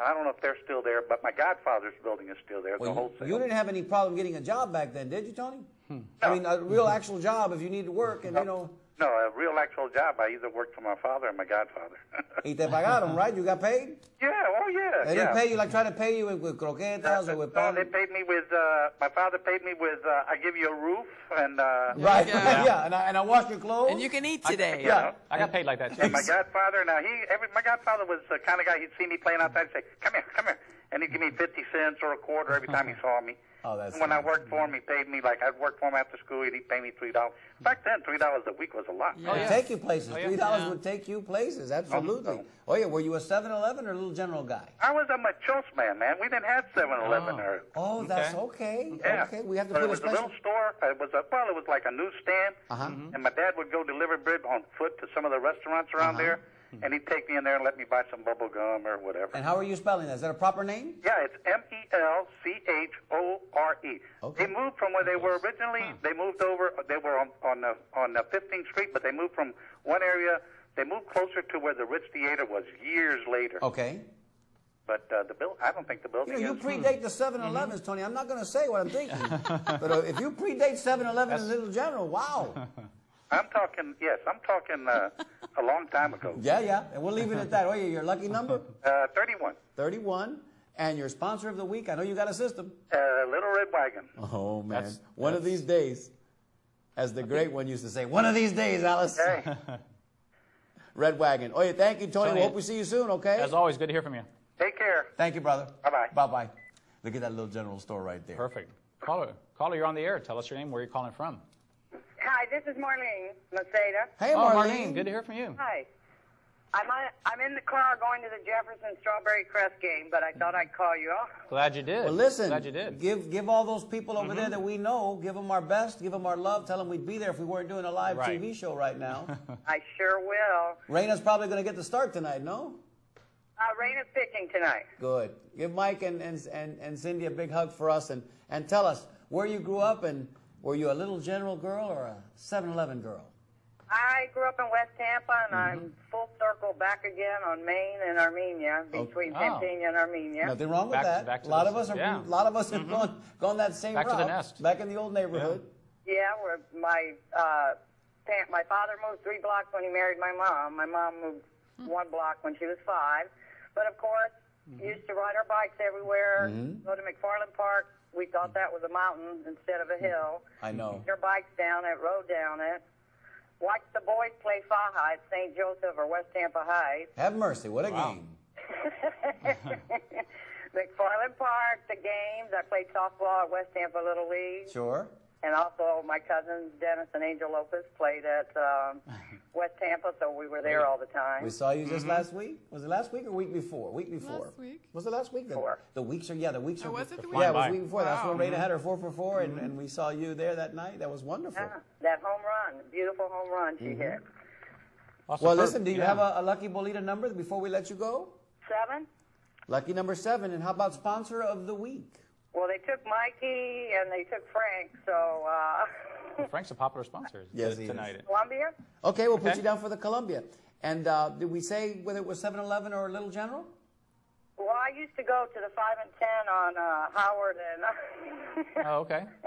I don't know if they're still there, but my godfather's building is still there. the Well, wholesale. you, you didn't have any problem getting a job back then, did you, Tony? Hmm. I mean, a real actual job if you needed to work and, you know, No, a real actual job. I either worked for my father or my godfather. y te pagaron, right? You got paid? yeah, oh yeah. They yeah. didn't pay you, like try to pay you with, with croquetas or with no, pan? they paid me with. Uh, my father paid me with. Uh, I give you a roof and. Uh, Right, Yeah. yeah, and, I, and I wash your clothes. And you can eat today. Yeah. I got paid like that too. And my godfather, now he, every, my godfather was the kind of guy. He'd see me playing outside, and say, "Come here, come here," and he'd give me fifty cents or a quarter every time he saw me. Oh, that's And when I worked for him, he paid me like I'd work for him after school, and he'd pay me three dollars. Back then, three dollars a week was a lot. It'd take you places. Oh, yeah. Three dollars Yeah. would take you places. Absolutely. Oh. Oh yeah, were you a 7-Eleven or a little general guy? I was a machos man, man. We didn't have 7-Eleven or. Oh, that's okay. Yeah. Okay, we have to But put it a was special. a little store. It was a well, it was like a newsstand, Uh-huh. and my dad would go deliver bread on foot to some of the restaurants around Uh-huh. there, and he'd take me in there and let me buy some bubble gum or whatever. And how are you spelling that? Is that a proper name? Yeah, it's M E L C H O R E. Okay. They moved from where they were originally. They moved over. They were on on uh, on uh, 15th Street, but they moved from one area. They moved closer to where the Ritz Theater was years later. Okay. But uh, the bill, I don't think the You know, you predate the 7-Elevens, Tony. I'm not going to say what I'm thinking. but uh, if you predate 7-Eleven and Little General, wow. I'm talking. Yes, I'm talking uh, a long time ago. Yeah, yeah. And we'll leave it at that. Oh, yeah, your lucky number? Uh, 31. 31. And your sponsor of the week, I know you got a system. Uh, Little Red Wagon. Oh, man. That's- one of these days, as the great one used to say, one of these days, Alice. Hey, Red Wagon. Oh, yeah, thank you, Tony. Tony, We hope we see you soon, okay? As always, good to hear from you. take care. Thank you, brother. Bye-bye. Bye-bye. Look at that little general store right there. Perfect. Caller, caller, you're on the air. Tell us your name, where are you're calling from. Hi, this is Marlene Maceda. Hey, Oh, Marlene. Marlene, good to hear from you. Hi. I'm on, I'm in the car going to the Jefferson Strawberry Crest game, but I thought I'd call you. Glad you did. Well, listen. Glad you did. Give give all those people over there that we know, give them our best, give them our love. Tell them we'd be there if we weren't doing a live Right. TV show right now. I sure will. Raina's probably going to get the start tonight, no? Uh, Raina's pitching tonight. Good. Give Mike and, and, and, and Cindy a big hug for us and, and tell us where you grew up and were you a little general girl or a 7-Eleven girl? I grew up in West Tampa, and I'm mm-hmm. full circle back again on Maine and Armenia, oh, between Oh. Pampanga and Armenia. Nothing wrong with Back that. back a lot of us are mm-hmm. yeah. a lot of us have gone, gone that same Back to route. the nest. Back in the old neighborhood. Yeah, where my uh, my father moved three blocks when he married my mom. My mom moved hmm. one block when she was five. But of course, mm-hmm. used to ride our bikes everywhere. Go to MacFarlane Park. We thought that was a mountain instead of a hill. I know. Your bikes down it, rode down it. Watched the boys play Faja at St. Joseph or West Tampa Heights. Have mercy. What a Wow. game. MacFarlane Park, the games. I played softball at West Tampa Little League. Sure. And also, my cousins Dennis and Angel Lopez played at um, West Tampa, so we were there all the time. We saw you just mm-hmm. last week. Was it last week or week before? Week before. Last week. Was it last week? The, Before. the weeks are yeah, the weeks Oh, are. was it the Yeah, it week? was week before. That's when Wow. Raina had her four for 4 and, mm-hmm. and we saw you there that night. That was wonderful. Yeah, that home run, beautiful home run she mm-hmm. hit. Also, Well, listen, do you yeah. have a, a lucky bolita number before we let you go? Seven. Lucky number seven. And how about sponsor of the week? Well, they took Mikey and they took Frank, so uh, Frank's a popular sponsor Yes, t- he is. tonight. Columbia. Okay, we'll put Okay. you down for the Columbia. And uh, did we say whether it was 7-Eleven or Little General? Well, I used to go to the five and ten on uh, Howard and. Oh, okay.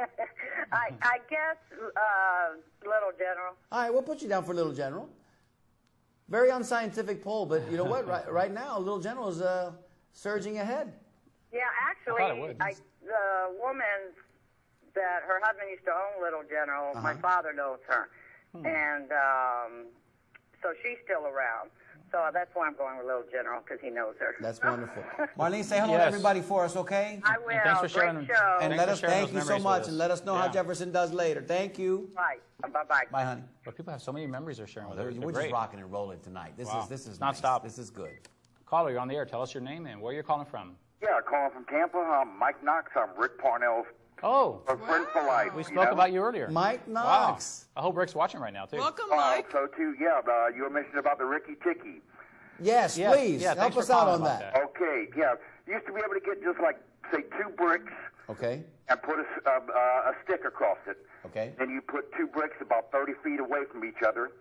I I guess uh, Little General. All right, we'll put you down for Little General. Very unscientific poll, but you know what? right, right now, Little General is uh, surging ahead. Yeah, thought it actually, would. I, the woman that her husband used to own Little General, my Uh-huh. father knows her, Hmm. and um, so she's still around. So that's why I'm going with Little General because he knows her. That's wonderful. Marlene, say hello to everybody for us, okay? I will. thanks for sharing Great show. And Thanks let us thank you so much, and let us know how Jefferson does later. Thank you. Right. Bye bye. Bye, honey. But people have so many memories they're sharing with us. We're They're just rocking and rolling tonight. This Wow. is this is Nonstop. Nice. This is good. Caller, you're on the air. Tell us your name and where you're calling from. Yeah, calling from Tampa. I'm Mike Knox. I'm Rick Parnell's Oh, a friend for life. we you spoke know? about you earlier. Mike Wow. Knox. I hope Rick's watching right now, too. Welcome, Uh, Mike. so too, yeah. Uh, you were mentioning about the Ricky Ticky. Yes, Yes, please yeah, help thanks for us out on that. that. Okay, yeah. Used to be able to get just like say two bricks Okay. and put a, s- uh, uh, a stick across it. Okay. Then you put two bricks about 30 feet away from each other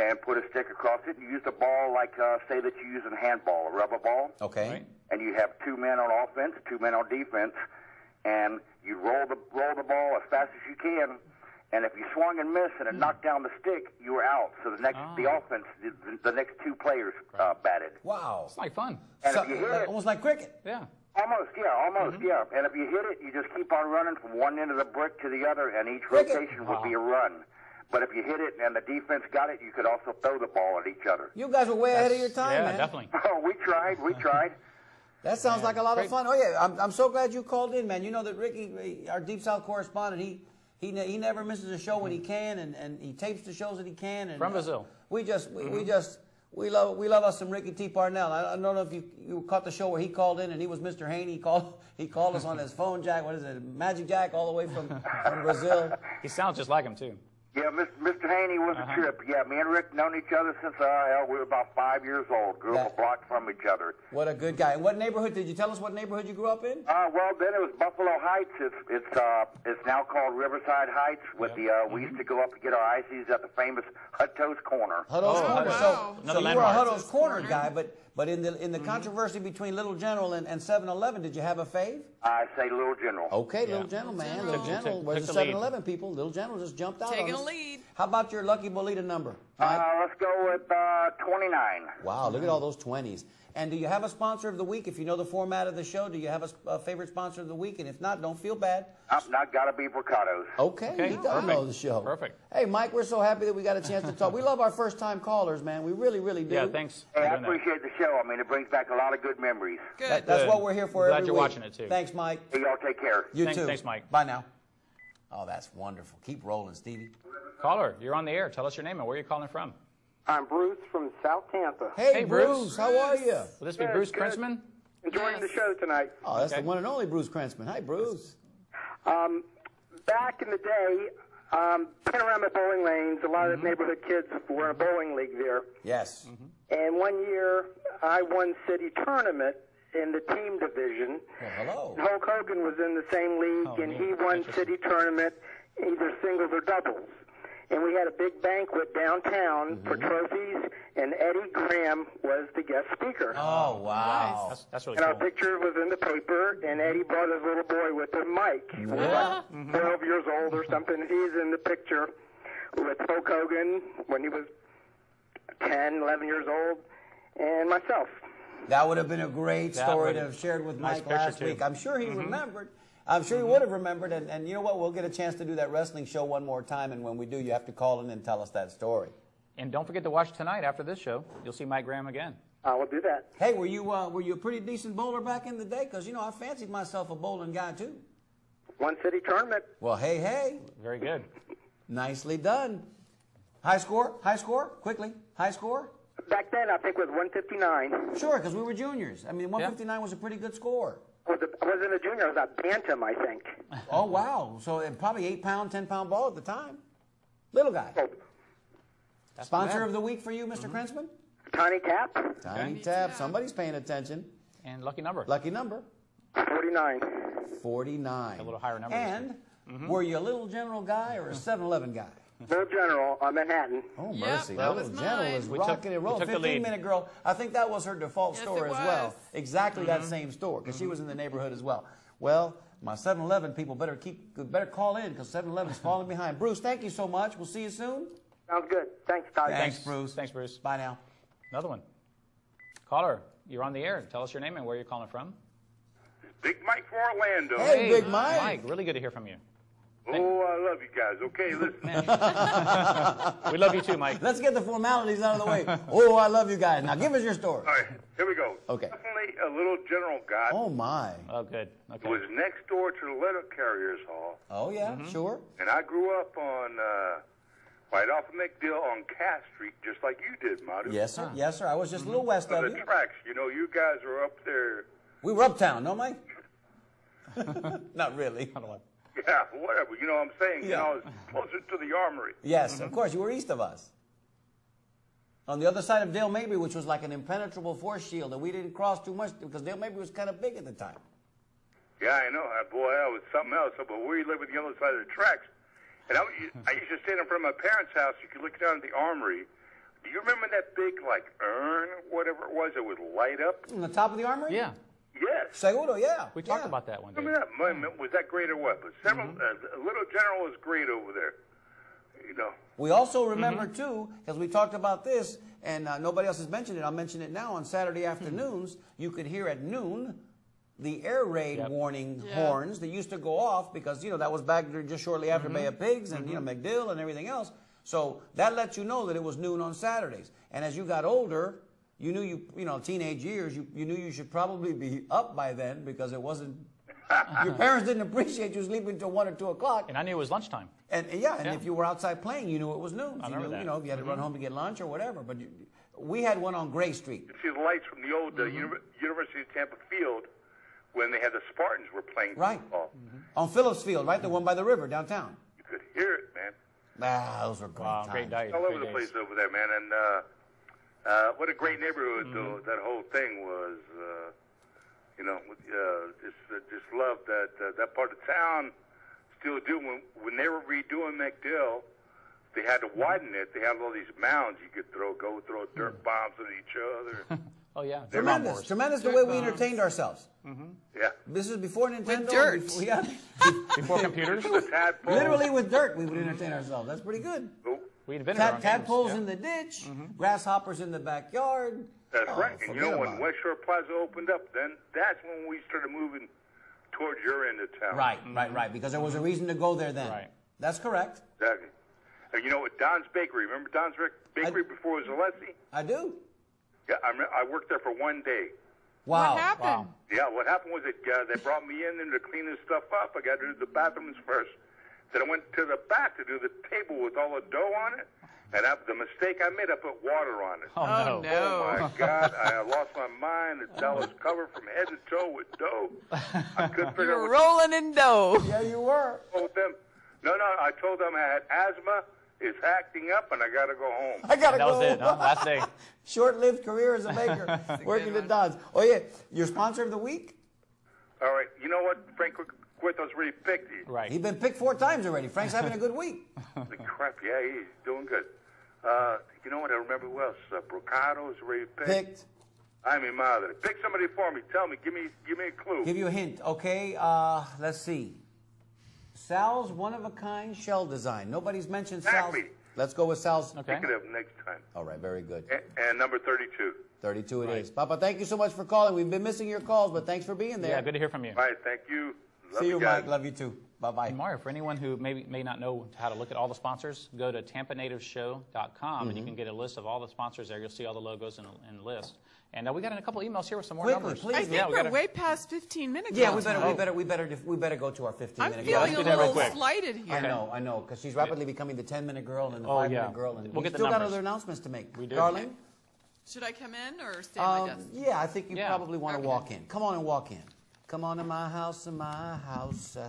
and put a stick across it. You use a ball like, uh, say that you use a handball, a rubber ball. Okay. Right. And you have two men on offense, two men on defense. and you roll the roll the ball as fast as you can. And if you swung and missed and it knocked down the stick, you were out. So the next the offense, the, the next two players uh, batted. Wow. It's like fun. And So- if you hit like- it, almost like cricket. Yeah. almost yeah, almost Mm-hmm. yeah. And if you hit it, you just keep on running from one end of the brick to the other, and each Cricket. rotation would be a run. But if you hit it and the defense got it, you could also throw the ball at each other. You guys were way ahead of your time, yeah, man. definitely. Oh, we tried, we tried. That sounds like a lot of fun. Oh yeah, I'm, I'm so glad you called in, man. You know that Ricky, uh, our Deep South correspondent, he he ne- he never misses a show when he mm-hmm. can, and, and he tapes the shows that he can. And, From uh, Brazil. we just we, we mm-hmm. just we love we love us some Ricky T. Parnell. I, I don't know if you you caught the show where he called in and he was Mr. Haney. He called he called us on his phone jack. What is it, Magic Jack, all the way from, from Brazil. He sounds just like him too. Yeah, Mr. Mr. Haney was Uh-huh. a trip. Yeah, me and Rick known each other since uh, hell, we were about five years old. Grew up That- a block from each other. What a good guy. What neighborhood did you tell us? What neighborhood you grew up in? Uh, well, then it was Buffalo Heights. It's it's uh it's now called Riverside Heights. With the uh, we used to go up to get our ices at the famous Hutto's Corner. Hutto's Oh, Corner. wow. So, so you were a landmark. Hutto's Corner Corner. guy, but but in the in the controversy between Little General and, and 7-Eleven, did you have a fave? I say Little General. Okay, Yeah. Little General, man. General. Little General. Where's the the 7-Eleven people? Little General just jumped out Taking on a us. lead. How about your Lucky Bolita number? Mike? Uh, let's go with uh, 29. wow, look at all those 20s. And do you have a sponsor of the week? If you know the format of the show, do you have a favorite sponsor of the week? And if not, don't feel bad. I've not got to be Brocato's. Okay, Okay, he does perfect. know the show. Perfect. Hey, Mike, we're so happy that we got a chance to talk. We love our first-time callers, man. We really, really do. Yeah, thanks. Hey, I doing that. appreciate the show. I mean, it brings back a lot of good memories. Good. That- that's Good. what we're here for Glad every you're week. watching it, too. Thanks, Mike. Hey, y'all take care. You Thanks- too. thanks, Mike. Bye now. Oh, that's wonderful. Keep rolling, Stevie. Caller, you're on the air. Tell us your name and where you're calling from. I'm Bruce from South Tampa. Hey, Hey, Bruce. Bruce. How are you? Will this be Good, Bruce good. Princeman? Enjoying Yes. the show tonight. Oh, that's Okay. the one and only Bruce Krentzman. Hi, Bruce. Um, back in the day, um, Panorama Bowling Lanes, a lot of neighborhood kids were in a bowling league there. Yes. And one year, I won city tournament in the team division. Well, hello. Hulk Hogan was in the same league, Oh, and neat. he won city tournament either singles or doubles. And we had a big banquet downtown mm-hmm. for trophies, and Eddie Graham was the guest speaker. Oh, wow. That's, that's really And our picture was in the paper, and mm-hmm. Eddie brought his little boy with him, Mike. He was about 12 years old or something. He's in the picture with Hulk Hogan when he was 10, 11 years old, and myself. That would have been a great That story to have shared with nice Mike picture, last too. week. I'm sure he Mm-hmm. remembered. I'm sure he would have remembered. And, and you know what? We'll get a chance to do that wrestling show one more time. And when we do, you have to call in and tell us that story. And don't forget to watch tonight after this show. You'll see Mike Graham again. I will do that. Hey, were you uh, were you a pretty decent bowler back in the day? Because you know I fancied myself a bowling guy too. One city tournament. Well, hey, hey, Very good. nicely done. High score, high score, quickly, high score. Back then, I think it was 159. Sure, because we were juniors. I mean, 159 was a pretty good score. I was a- I wasn't a junior, I was a bantam, I think. Oh wow! So it probably eight pound, ten pound ball at the time. Little guy. Oh, Sponsor of the week for you, mister mm-hmm. Krentzman? Tiny Tap, Tiny Okay. Tap. Somebody's paying attention. And lucky number. Lucky number 49. 49. A little higher number this And mm-hmm. were you a little general guy or a mm-hmm. 7-Eleven guy? Little General on Manhattan. Oh, Yep, mercy. that little was general mine. is We took- rocking and we rolling. took the 15 minute girl. I think that was her default Yes, store as well. was. Exactly that mm-hmm. same store because she mm-hmm. was in the neighborhood as well. Well, my 7-Eleven people better keep better call in because 7-Eleven's falling behind. Bruce, thank you so much. We'll see you soon. Sounds good. Thanks, Todd. Thanks, Bruce. Thanks, Bruce. Bye now. Another one. Caller, you're on the air. Tell us your name and where you're calling from. Big Mike from Orlando. Hey, Big Mike. Mike, really good to hear from you. Oh, I love you guys. Okay, listen. We love you too, Mike. Let's get the formalities out of the way. Oh, I love you guys. Now give us your story. All right, here we go. Okay. Definitely a little general guy. Oh my. Oh, good. Okay. was next door to the letter carriers hall, Oh yeah, Mm-hmm. sure. and I grew up on uh, right off of MacDill on Cass Street, just like you did, Madu. Yes, sir. Yes, sir. I was just a little west On of the you. tracks, you know, you guys are up there. We were uptown, no, Mike? Not really. Yeah, whatever. You know what I'm saying? You Yeah. know, it's closer to the armory. Yes, of mm-hmm. course. You were east of us. On the other side of Dale Mabry, which was like an impenetrable force shield, and we didn't cross too much because Dale Mabry was kind of big at the time. Yeah, I know. Boy, that was something else. But we lived on the other side of the tracks. And I, I used to stand in front of my parents' house. You could look down at the armory. Do you remember that big, like, urn, whatever it was, that would light up? On the top of the armory? Yeah. Yes. Seguro, yeah. We talked yeah. about that one day. Remember that? Man, Was that great or what? But several, Mm-hmm. uh, Little General was great over there. You know. We also remember too, because we talked about this, and uh, nobody else has mentioned it. I'll mention it now. On Saturday afternoons, you could hear at noon the air raid Yep. warning Yeah. horns that used to go off because you know that was back just shortly after Bay of Pigs and you know MacDill and everything else. So that lets you know that it was noon on Saturdays. And as you got older, you knew you you know teenage years, you, you knew you should probably be up by then because it wasn't. your parents didn't appreciate you sleeping until one or two o'clock. And I knew it was lunchtime. And and yeah, and Yeah. if you were outside playing, you knew it was noon. I you remember knew, that. you know, if you had to run Mhm. home to get lunch or whatever. But you, we had one on Gray Street. You see the lights from the old uh, Mm-hmm. Uni- University of Tampa field when they had the Spartans were playing Right. football. On Phillips Field, right? The one by the river downtown. You could hear it, man. Ah, those were great Wow, times. great day. All over great the days. place over there, man. And uh, uh, what a great neighborhood Mm-hmm. though that whole thing was. Uh, you know, uh, just uh, just love that uh, that part of town. Still do when when they were redoing MacDill. They had to widen it. They had all these mounds you could throw, go throw Mm. dirt bombs at each other. Oh yeah. Tremendous, tremendous the way we entertained ourselves. Mm-hmm. yeah. This is before Nintendo. With dirt. Before, yeah, Before computers, The tadpole. literally with dirt, we would entertain ourselves. That's pretty good. We invented Tad, tadpoles games. in the ditch, grasshoppers in the backyard. That's Oh, right. And you know when. West Shore Plaza opened up, then that's when we started moving towards your end of town. Right, right, right. Because there was a reason to go there then. Right. That's correct. Exactly. And you know what? Don's Bakery. Remember Don's Rec- Bakery before it was Alessi? I do. Yeah, I, rem- I worked there for one day. Wow. What happened? Yeah, what happened was that uh, they brought me in there to clean this stuff up. I got to do the bathrooms first. Then I went to the back to do the table with all the dough on it. And I, the mistake I made, I put water on it. Oh, Oh, no. no. Oh my God! I lost my mind. The That was covered from head to toe with dough. I couldn't You figure out were rolling in dough. Yeah, you were. to told them. No, no, I told them I had asthma. It's acting up, and I got to go home. I gotta That go. was it, huh? Last day. Short-lived career as a baker, working good at Don's. Oh yeah, your sponsor of the week. All right, you know what? Frank Cueto's really picked you. Right. He's been picked four times already. Frank's having a good week. The crap, yeah, he's doing good. Uh, you know what? I remember who else? Uh, Brocato's really picked. Picked. I mean, mother. Pick somebody for me. Tell me. Give me, give me a clue. Give you a hint. Okay, uh, let's see. Sal's one-of-a-kind shell design. Nobody's mentioned Sal's. Exactly. Let's go with Sal's. Okay. Pick it up next time. All right, very good. And, and number 32. 32 it is. Papa, thank you so much for calling. We've been missing your calls, but thanks for being there. Yeah, good to hear from you. All right, thank you. Love See you, guys. Mike. Love you too. Bye-bye. And Mario, for anyone who maybe may not know how to look at all the sponsors, go to tampanativeshow.com and you can get a list of all the sponsors there. You'll see all the logos and, and list. And uh, we got a couple emails here with some more Quickly, numbers. please. I think yeah, we we're gotta- way past 15 minutes. Yeah, we better, we better, we better, we better go to our 15 I'm minute. feeling let's a do that real little quick. slighted here. I know, I know, because she's rapidly becoming the 10 minute girl and the Oh, 5 minute yeah. girl, and We'll we get the still got other announcements to make. We do. Darling, Should I come in or stay at my um, desk? yeah, I think you Yeah. probably want to Okay. walk in. Come on and walk in. Come on to my house, in my house. Uh,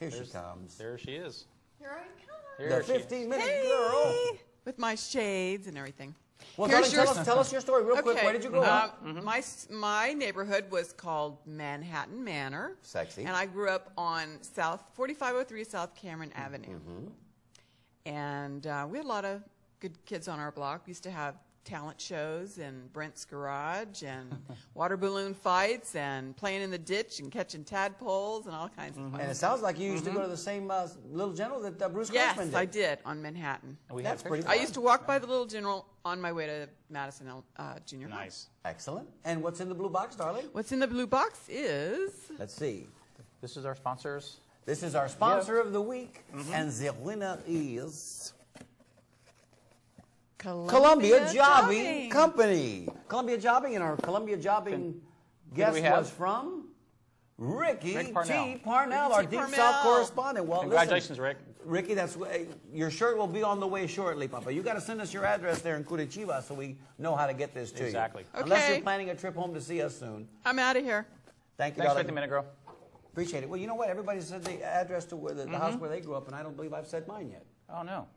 here she comes. There she is. Here I come. Here The she is. 15 minute Hey! girl. With my shades and everything. Well, Here's darling, tell us, tell us your story real quick. Okay, Where did you grow uh, up? My my neighborhood was called Manhattan Manor. Sexy. And I grew up on South 4503 South Cameron Avenue. Mm-hmm. And uh, we had a lot of good kids on our block. We used to have talent shows in Brent's garage and water balloon fights and playing in the ditch and catching tadpoles and all kinds of fun. And it sounds like you used to go to the same uh, Little General that uh, Bruce Yes, Grossman did. Yes, I did on Manhattan. We That's pretty pictures. I used to walk by the Little General on my way to Madison uh, Junior High. Nice. Excellent. And what's in the blue box, darling? What's in the blue box is Let's see. This is our sponsors. This is our sponsor of the week, and the winner is Columbia, Jobbing Company. Columbia Jobbing, and our Columbia Jobbing guest was from Ricky Rick Parnell. T. Parnell, our Ricky T. Deep Parnell. South correspondent. Well, Congratulations, listen, Rick. Ricky, that's your shirt will be on the way shortly, Papa. You got to send us your address there in Curitiba so we know how to get this to Exactly. you. Unless Okay. you're planning a trip home to see us soon. I'm out of here. Thank you, Thanks, darling. 15 Minute Girl. Appreciate it. Well, you know what? Everybody said the address to where the, the Mm-hmm. house where they grew up, and I don't believe I've said mine yet. Oh, no.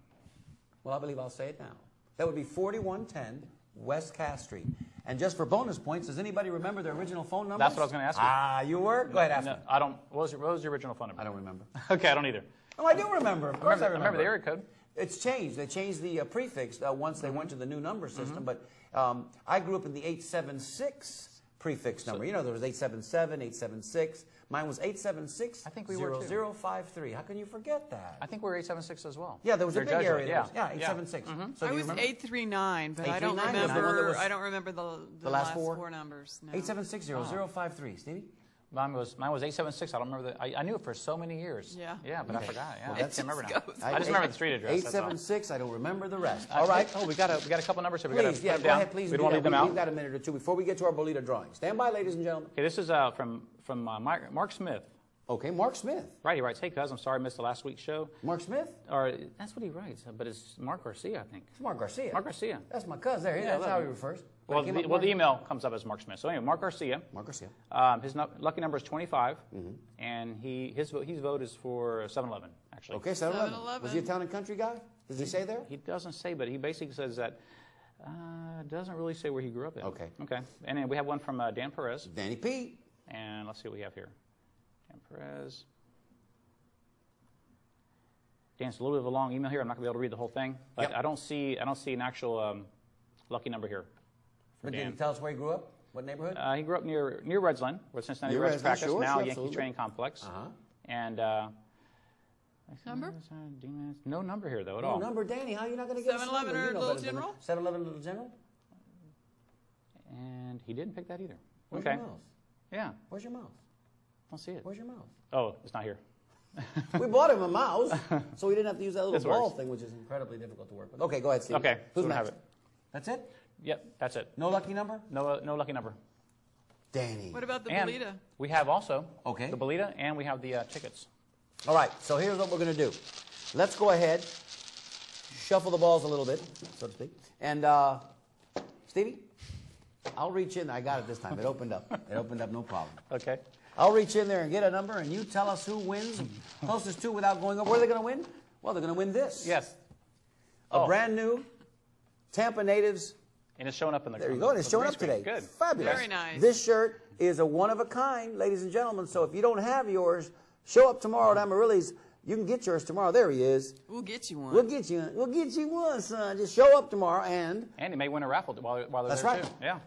Well, I believe I'll say it now. That would be 4110 West Cass Street. And just for bonus points, does anybody remember their original phone number? That's what I was going to ask you. Ah, you were? Go ahead, ask No, me. I don't. What was, your, what was your original phone number? I don't remember. Okay, I don't either. Oh, I do remember. Of course I I remember. remember the area code. It's changed. They changed the uh, prefix uh, once they went to the new number Mm-hmm. system. But um, I grew up in the 876 prefix. prefix number. You know, there was 877, 876. Mine was 876 I think we were, too. 0053. How can you forget that? I think we were 876 as well. Yeah, there was a They're big Jesuit, area. Yeah, was- Yeah, 876. So I do you was remember? 839, but I don't 839 was the one that remember. was- I don't remember the, the, last four? numbers. No. 876 0053. Stevie? Mine was mine was 876. I don't remember the. I, I knew it for so many years. Yeah. Yeah, but I forgot. Yeah, Well, I that's- can't remember just now. goes. I just remember the street address. that's all. 876. I don't remember the rest. All right. Oh, we got a we got a couple numbers here. We Please, got yeah, to go ahead, please. We do don't want to leave them We- out. We've got a minute or two before we get to our bolita drawing. Stand by, ladies and gentlemen. Okay, this is uh, from from uh, Mark, Mark Smith. Okay, Mark Smith. Right, he writes, "Hey, cuz, I'm sorry I missed the last week's show." Mark Smith? Or that's what he writes, but it's Mark Garcia, I think. It's Mark Garcia. Mark Garcia. That's my cousin. There, Yeah, that's look. how he refers. Well, the, well, the email comes up as Mark Smith. So anyway, Mark Garcia. Mark Garcia. Um, his nu- lucky number is 25, Mm-hmm. and he his vote his vote is for 7-Eleven actually. Okay, 7 7-Eleven. Was he a town and country guy? Does he say there? He doesn't say, but he basically says that. Uh, doesn't really say where he grew up in. Okay. Okay. And then we have one from uh, Dan Perez. Danny P. And let's see what we have here. Dan Perez. Dan, it's a little bit of a long email here. I'm not going to be able to read the whole thing, but Yep. I don't see I don't see an actual um, lucky number here. For But did Dan. he tell us where he grew up? What neighborhood? Uh, he grew up near near Redsland, where Cincinnati Near Reds Redsland, practice, sure, now sure, Yankee. Training Complex. Uh-huh. And uh, Number? no number here though at no all. number, Danny. How are you not going to get his 7-Eleven number? or You know Little better than General? that. 7-Eleven Little General? And he didn't pick that either. Where's okay. your mouse? Yeah. Where's your mouse? Don't see it. Where's your mouse? Oh, it's not here. we bought him a mouse, so we didn't have to use that little This ball works. thing, which is incredibly difficult to work with. Okay, go ahead, Steve. Okay, Who's so we next? have it. That's it? Yep, that's it. No lucky number? No, uh, no lucky number. Danny. What about the and Bolita? we have also Okay. the Bolita, and we have the uh, tickets. All right, so here's what we're going to do. Let's go ahead, shuffle the balls a little bit, so to speak. And, uh, Stevie, I'll reach in. I got it this time. It opened up. It opened up, no problem. Okay. I'll reach in there and get a number, and you tell us who wins closest to without going over. Where are they going to win? Well, they're going to win this. Yes. A Oh. brand new Tampa Natives. And it's showing up in the There you go. And it's showing up today. Good. Fabulous. Very nice. This shirt is a one of a kind, ladies and gentlemen. So if you don't have yours, show up tomorrow at Amaryllis. You can get yours tomorrow. There he is. We'll get you one. We'll get you. One. We'll get you one, son. Just show up tomorrow, and And he may win a raffle while, while they're That's there right. too. Yeah.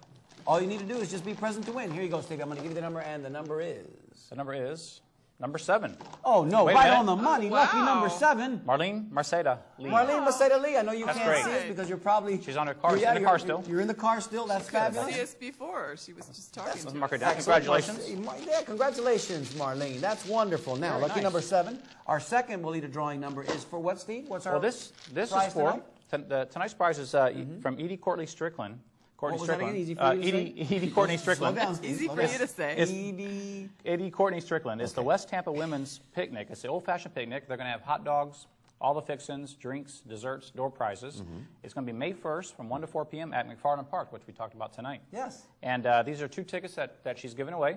All you need to do is just be present to win. Here you go, Stevie. I'm going to give you the number, and the number is. The number is number seven. Oh no! Wait right on the money. Oh, Lucky number seven. Marlene Maceda Lee. Marlene Maceda Lee. I know you That's can't great. see us because you're probably. She's on her car- you're- in the car you're- still. You're in the car still. That's fabulous. See us before. She was just talking Let's to mark her down. Congratulations. Yeah, congratulations, Marlene. That's wonderful. Now, Very lucky nice. number seven. Our second will lead a drawing number is for what, Steve? What's our Well, this this prize is for tonight? ton- the, tonight's prize is uh, from Edie Courtney Strickland. Courtney What was that Strickland. again? Easy for uh, you to Edie, say? Edie Courtney Slow Strickland. down, Easy for you to say. Edie. Eddie Courtney Strickland. It's the West Tampa Women's Picnic. It's the old-fashioned picnic. They're going to have hot dogs, all the fixins, drinks, desserts, door prizes. Mm-hmm. It's going to be May 1st from 1 to 4 p.m. at MacFarlane Park, which we talked about tonight. Yes. And uh, these are two tickets that, that she's giving away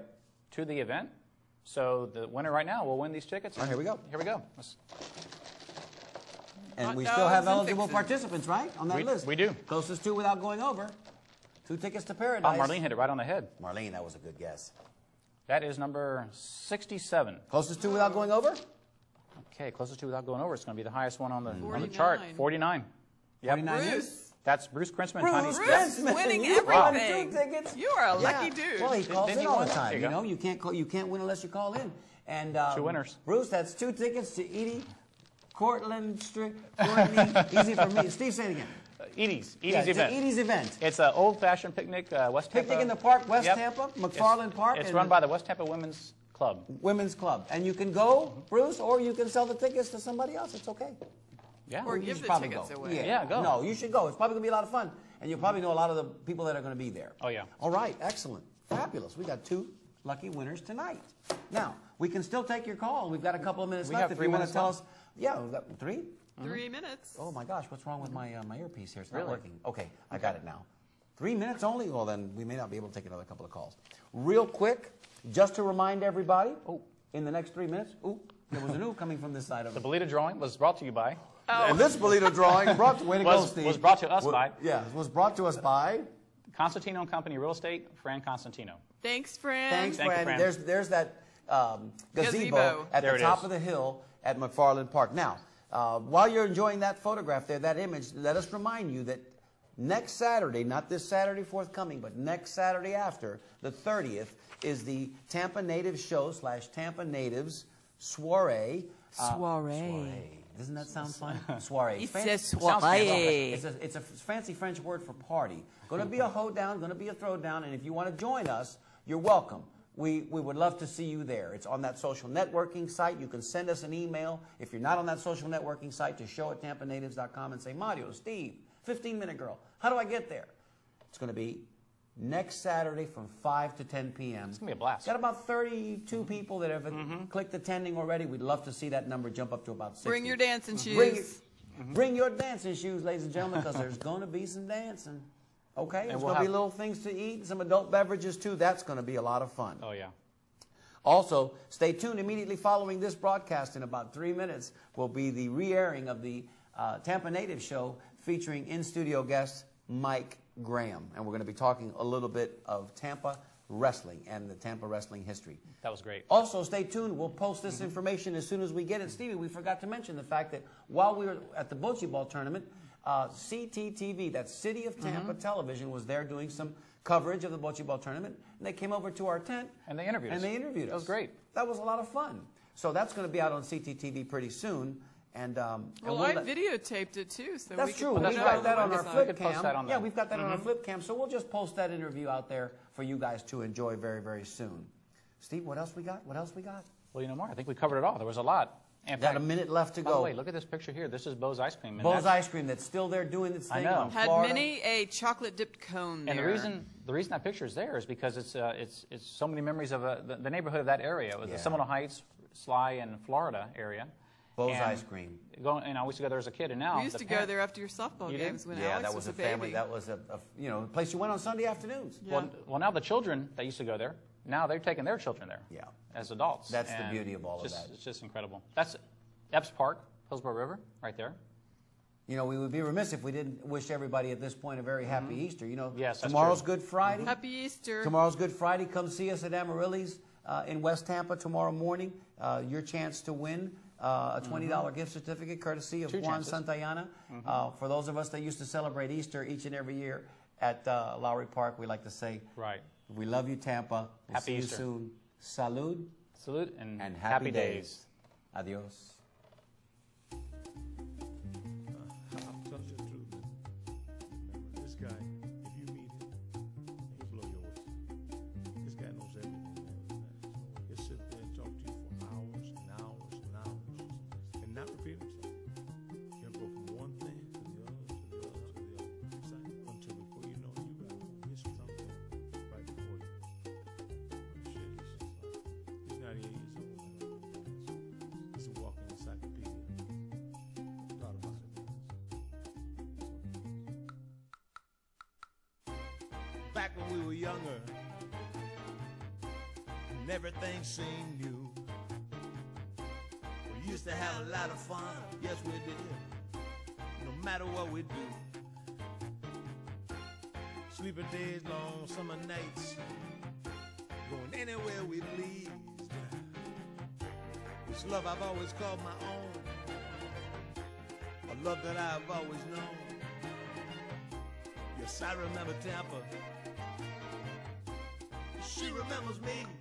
to the event. So the winner right now will win these tickets. All right, here we go. Here we go. Let's- And Hot we still have eligible participants, right, on that We- list? we do. Closest to without going over. Two tickets to paradise. Oh, paradise. Marlene hit it right on the head. Marlene, that was a good guess. That is number 67. Closest to without going over? Okay, closest to without going over. It's going to be the highest one on the, on the chart. 49. Yep. 49 is? Bruce. That's Bruce Krentzman, Bruce Tiny Bruce Yes. Smith, winning you won everything. two tickets. You are a Yeah. lucky dude. Well, he calls Didn't in all the time. You you know, you can't call, you can't win unless you call in. And um, Two winners. Bruce, that's two tickets to Edie, Cortland, Strick, Courtney. Easy for me. Steve, say it again. Edie's. Yeah, Edie's it's event. Edie's event. It's an old-fashioned picnic, uh, West Tampa. Picnic in the park, West Yep. Tampa, It's- MacFarlane Park. It's run by the West Tampa Women's Club. Women's Club. And you can go, Bruce, or you can sell the tickets to somebody else. It's okay. Yeah. Or You give should the probably tickets go. away. Yeah. Yeah, go. No, you should go. It's probably going to be a lot of fun. And you'll probably know a lot of the people that are going to be there. Oh, yeah. All right, excellent. Fabulous. We got two lucky winners tonight. Now, we can still take your call. We've got a couple of minutes We left have if you want to tell us. Yeah, we've got three? Three minutes. Oh my gosh, what's wrong with my, uh, my earpiece here? It's not Really? working. Okay, I got it now. Three minutes only? Well, then we may not be able to take another couple of calls. Real quick, just to remind everybody, oh, in the next three minutes, ooh, there was a new coming from this side of The it. Bolita drawing was brought to you by And this Bolito drawing brought to, way to go, Was- Steve. was brought to us Wa- by- Yeah, was brought to us by. Constantino and Company Real Estate, Fran Constantino. Thanks, friend. Thanks, Thank you, Fran. Fran. There's, there's that um, gazebo, Gazebo. at There the it top is. of the hill at MacFarlane Park. Now, uh, while you're enjoying that photograph there, that image, let us remind you that next Saturday, not this Saturday forthcoming, but next Saturday after, the 30th, is the Tampa Natives Show slash Tampa Natives Soiree. Uh, Soiree. Doesn't that sound fun? Soiree. It's Fan- a soiree. It's a, it's a fancy French word for party. Going to be a hoedown, going to be a throwdown, and if you want to join us, you're welcome. We, we would love to see you there. It's on that social networking site. You can send us an email if you're not on that social networking site to show at tampanatives.com and say, Mario, Steve, 15 Minute Girl, how do I get there? It's going to be next Saturday from 5 to 10 p.m. It's going to be a blast. Got about 32 mm-hmm. people that have mm-hmm. clicked attending already. We'd love to see that number jump up to about 60. Bring your dancing mm-hmm. shoes. Bring your, bring your dancing shoes, ladies and gentlemen, because there's going to be some dancing. Okay? There's we'll going to be little things to eat, and some adult beverages too. That's going to be a lot of fun. Oh, yeah. Also, stay tuned. Immediately following this broadcast, in about three minutes, will be the re-airing of the uh, Tampa Native Show featuring in-studio guest Mike Graham, and we're going to be talking a little bit of Tampa wrestling and the Tampa wrestling history. That was great. Also, stay tuned. We'll post this information as soon as we get it. Stevie, we forgot to mention the fact that while we were at the Bocce Ball tournament, uh, CTTV, that City of Tampa Television, was there doing some coverage of the Bocce Ball tournament, and they came over to our tent And they interviewed us. and us. they interviewed us. That was great. That was a lot of fun. So that's going to be out on CTTV pretty soon. And, um, and Well, we'll I let- videotaped it too, so that's we could true. put We've it got that on our flip cam. yeah, we've got that on our flip cam. So we'll just post that interview out there for you guys to enjoy very, very soon. Steve, what else we got? What else we got? Well, you know more. I think we covered it all. There was a lot. In Got fact, a minute left to by the go. way, look at this picture here. This is Bo's Ice Cream. and Bo's that's- Ice Cream that's still there doing its I thing know. on Had Florida. many a chocolate dipped cone And the there. reason the reason that picture is there is because it's uh, it's it's so many memories of uh, the, the neighborhood of that area, It Yeah. the Seminole Heights, Sligh, and Florida area. Bo's And Ice Cream. Going, and I used to go there as a kid, and now we used the to go parent- there after your softball You did? games when yeah, Alex that was, was, a family. baby. That was a, a you know place you went on Sunday afternoons. Yeah. Well, well, now the children that used to go there, now they're taking their children there. Yeah. As adults. That's the beauty of all of just- that. It's just incredible. That's Epps Park, Hillsborough River, right there. You know, we would be remiss if we didn't wish everybody at this point a very happy Easter. You know, Mm-hmm. Yes, tomorrow's true. Good Friday. Happy Easter. Tomorrow's Good Friday. Come see us at Amaryllis uh, in West Tampa tomorrow morning. Uh, your chance to win uh, a $20 gift certificate courtesy of Mm-hmm. Two Juan chances. Mm-hmm. Santayana. Uh, for those of us that used to celebrate Easter each and every year at uh, Lowry Park, we like to say, Right. we love you, Tampa. We'll Happy see Easter. you soon. Salud Salute and, and happy, days. Adios. I've always known. Yes, I remember Tampa. She remembers me.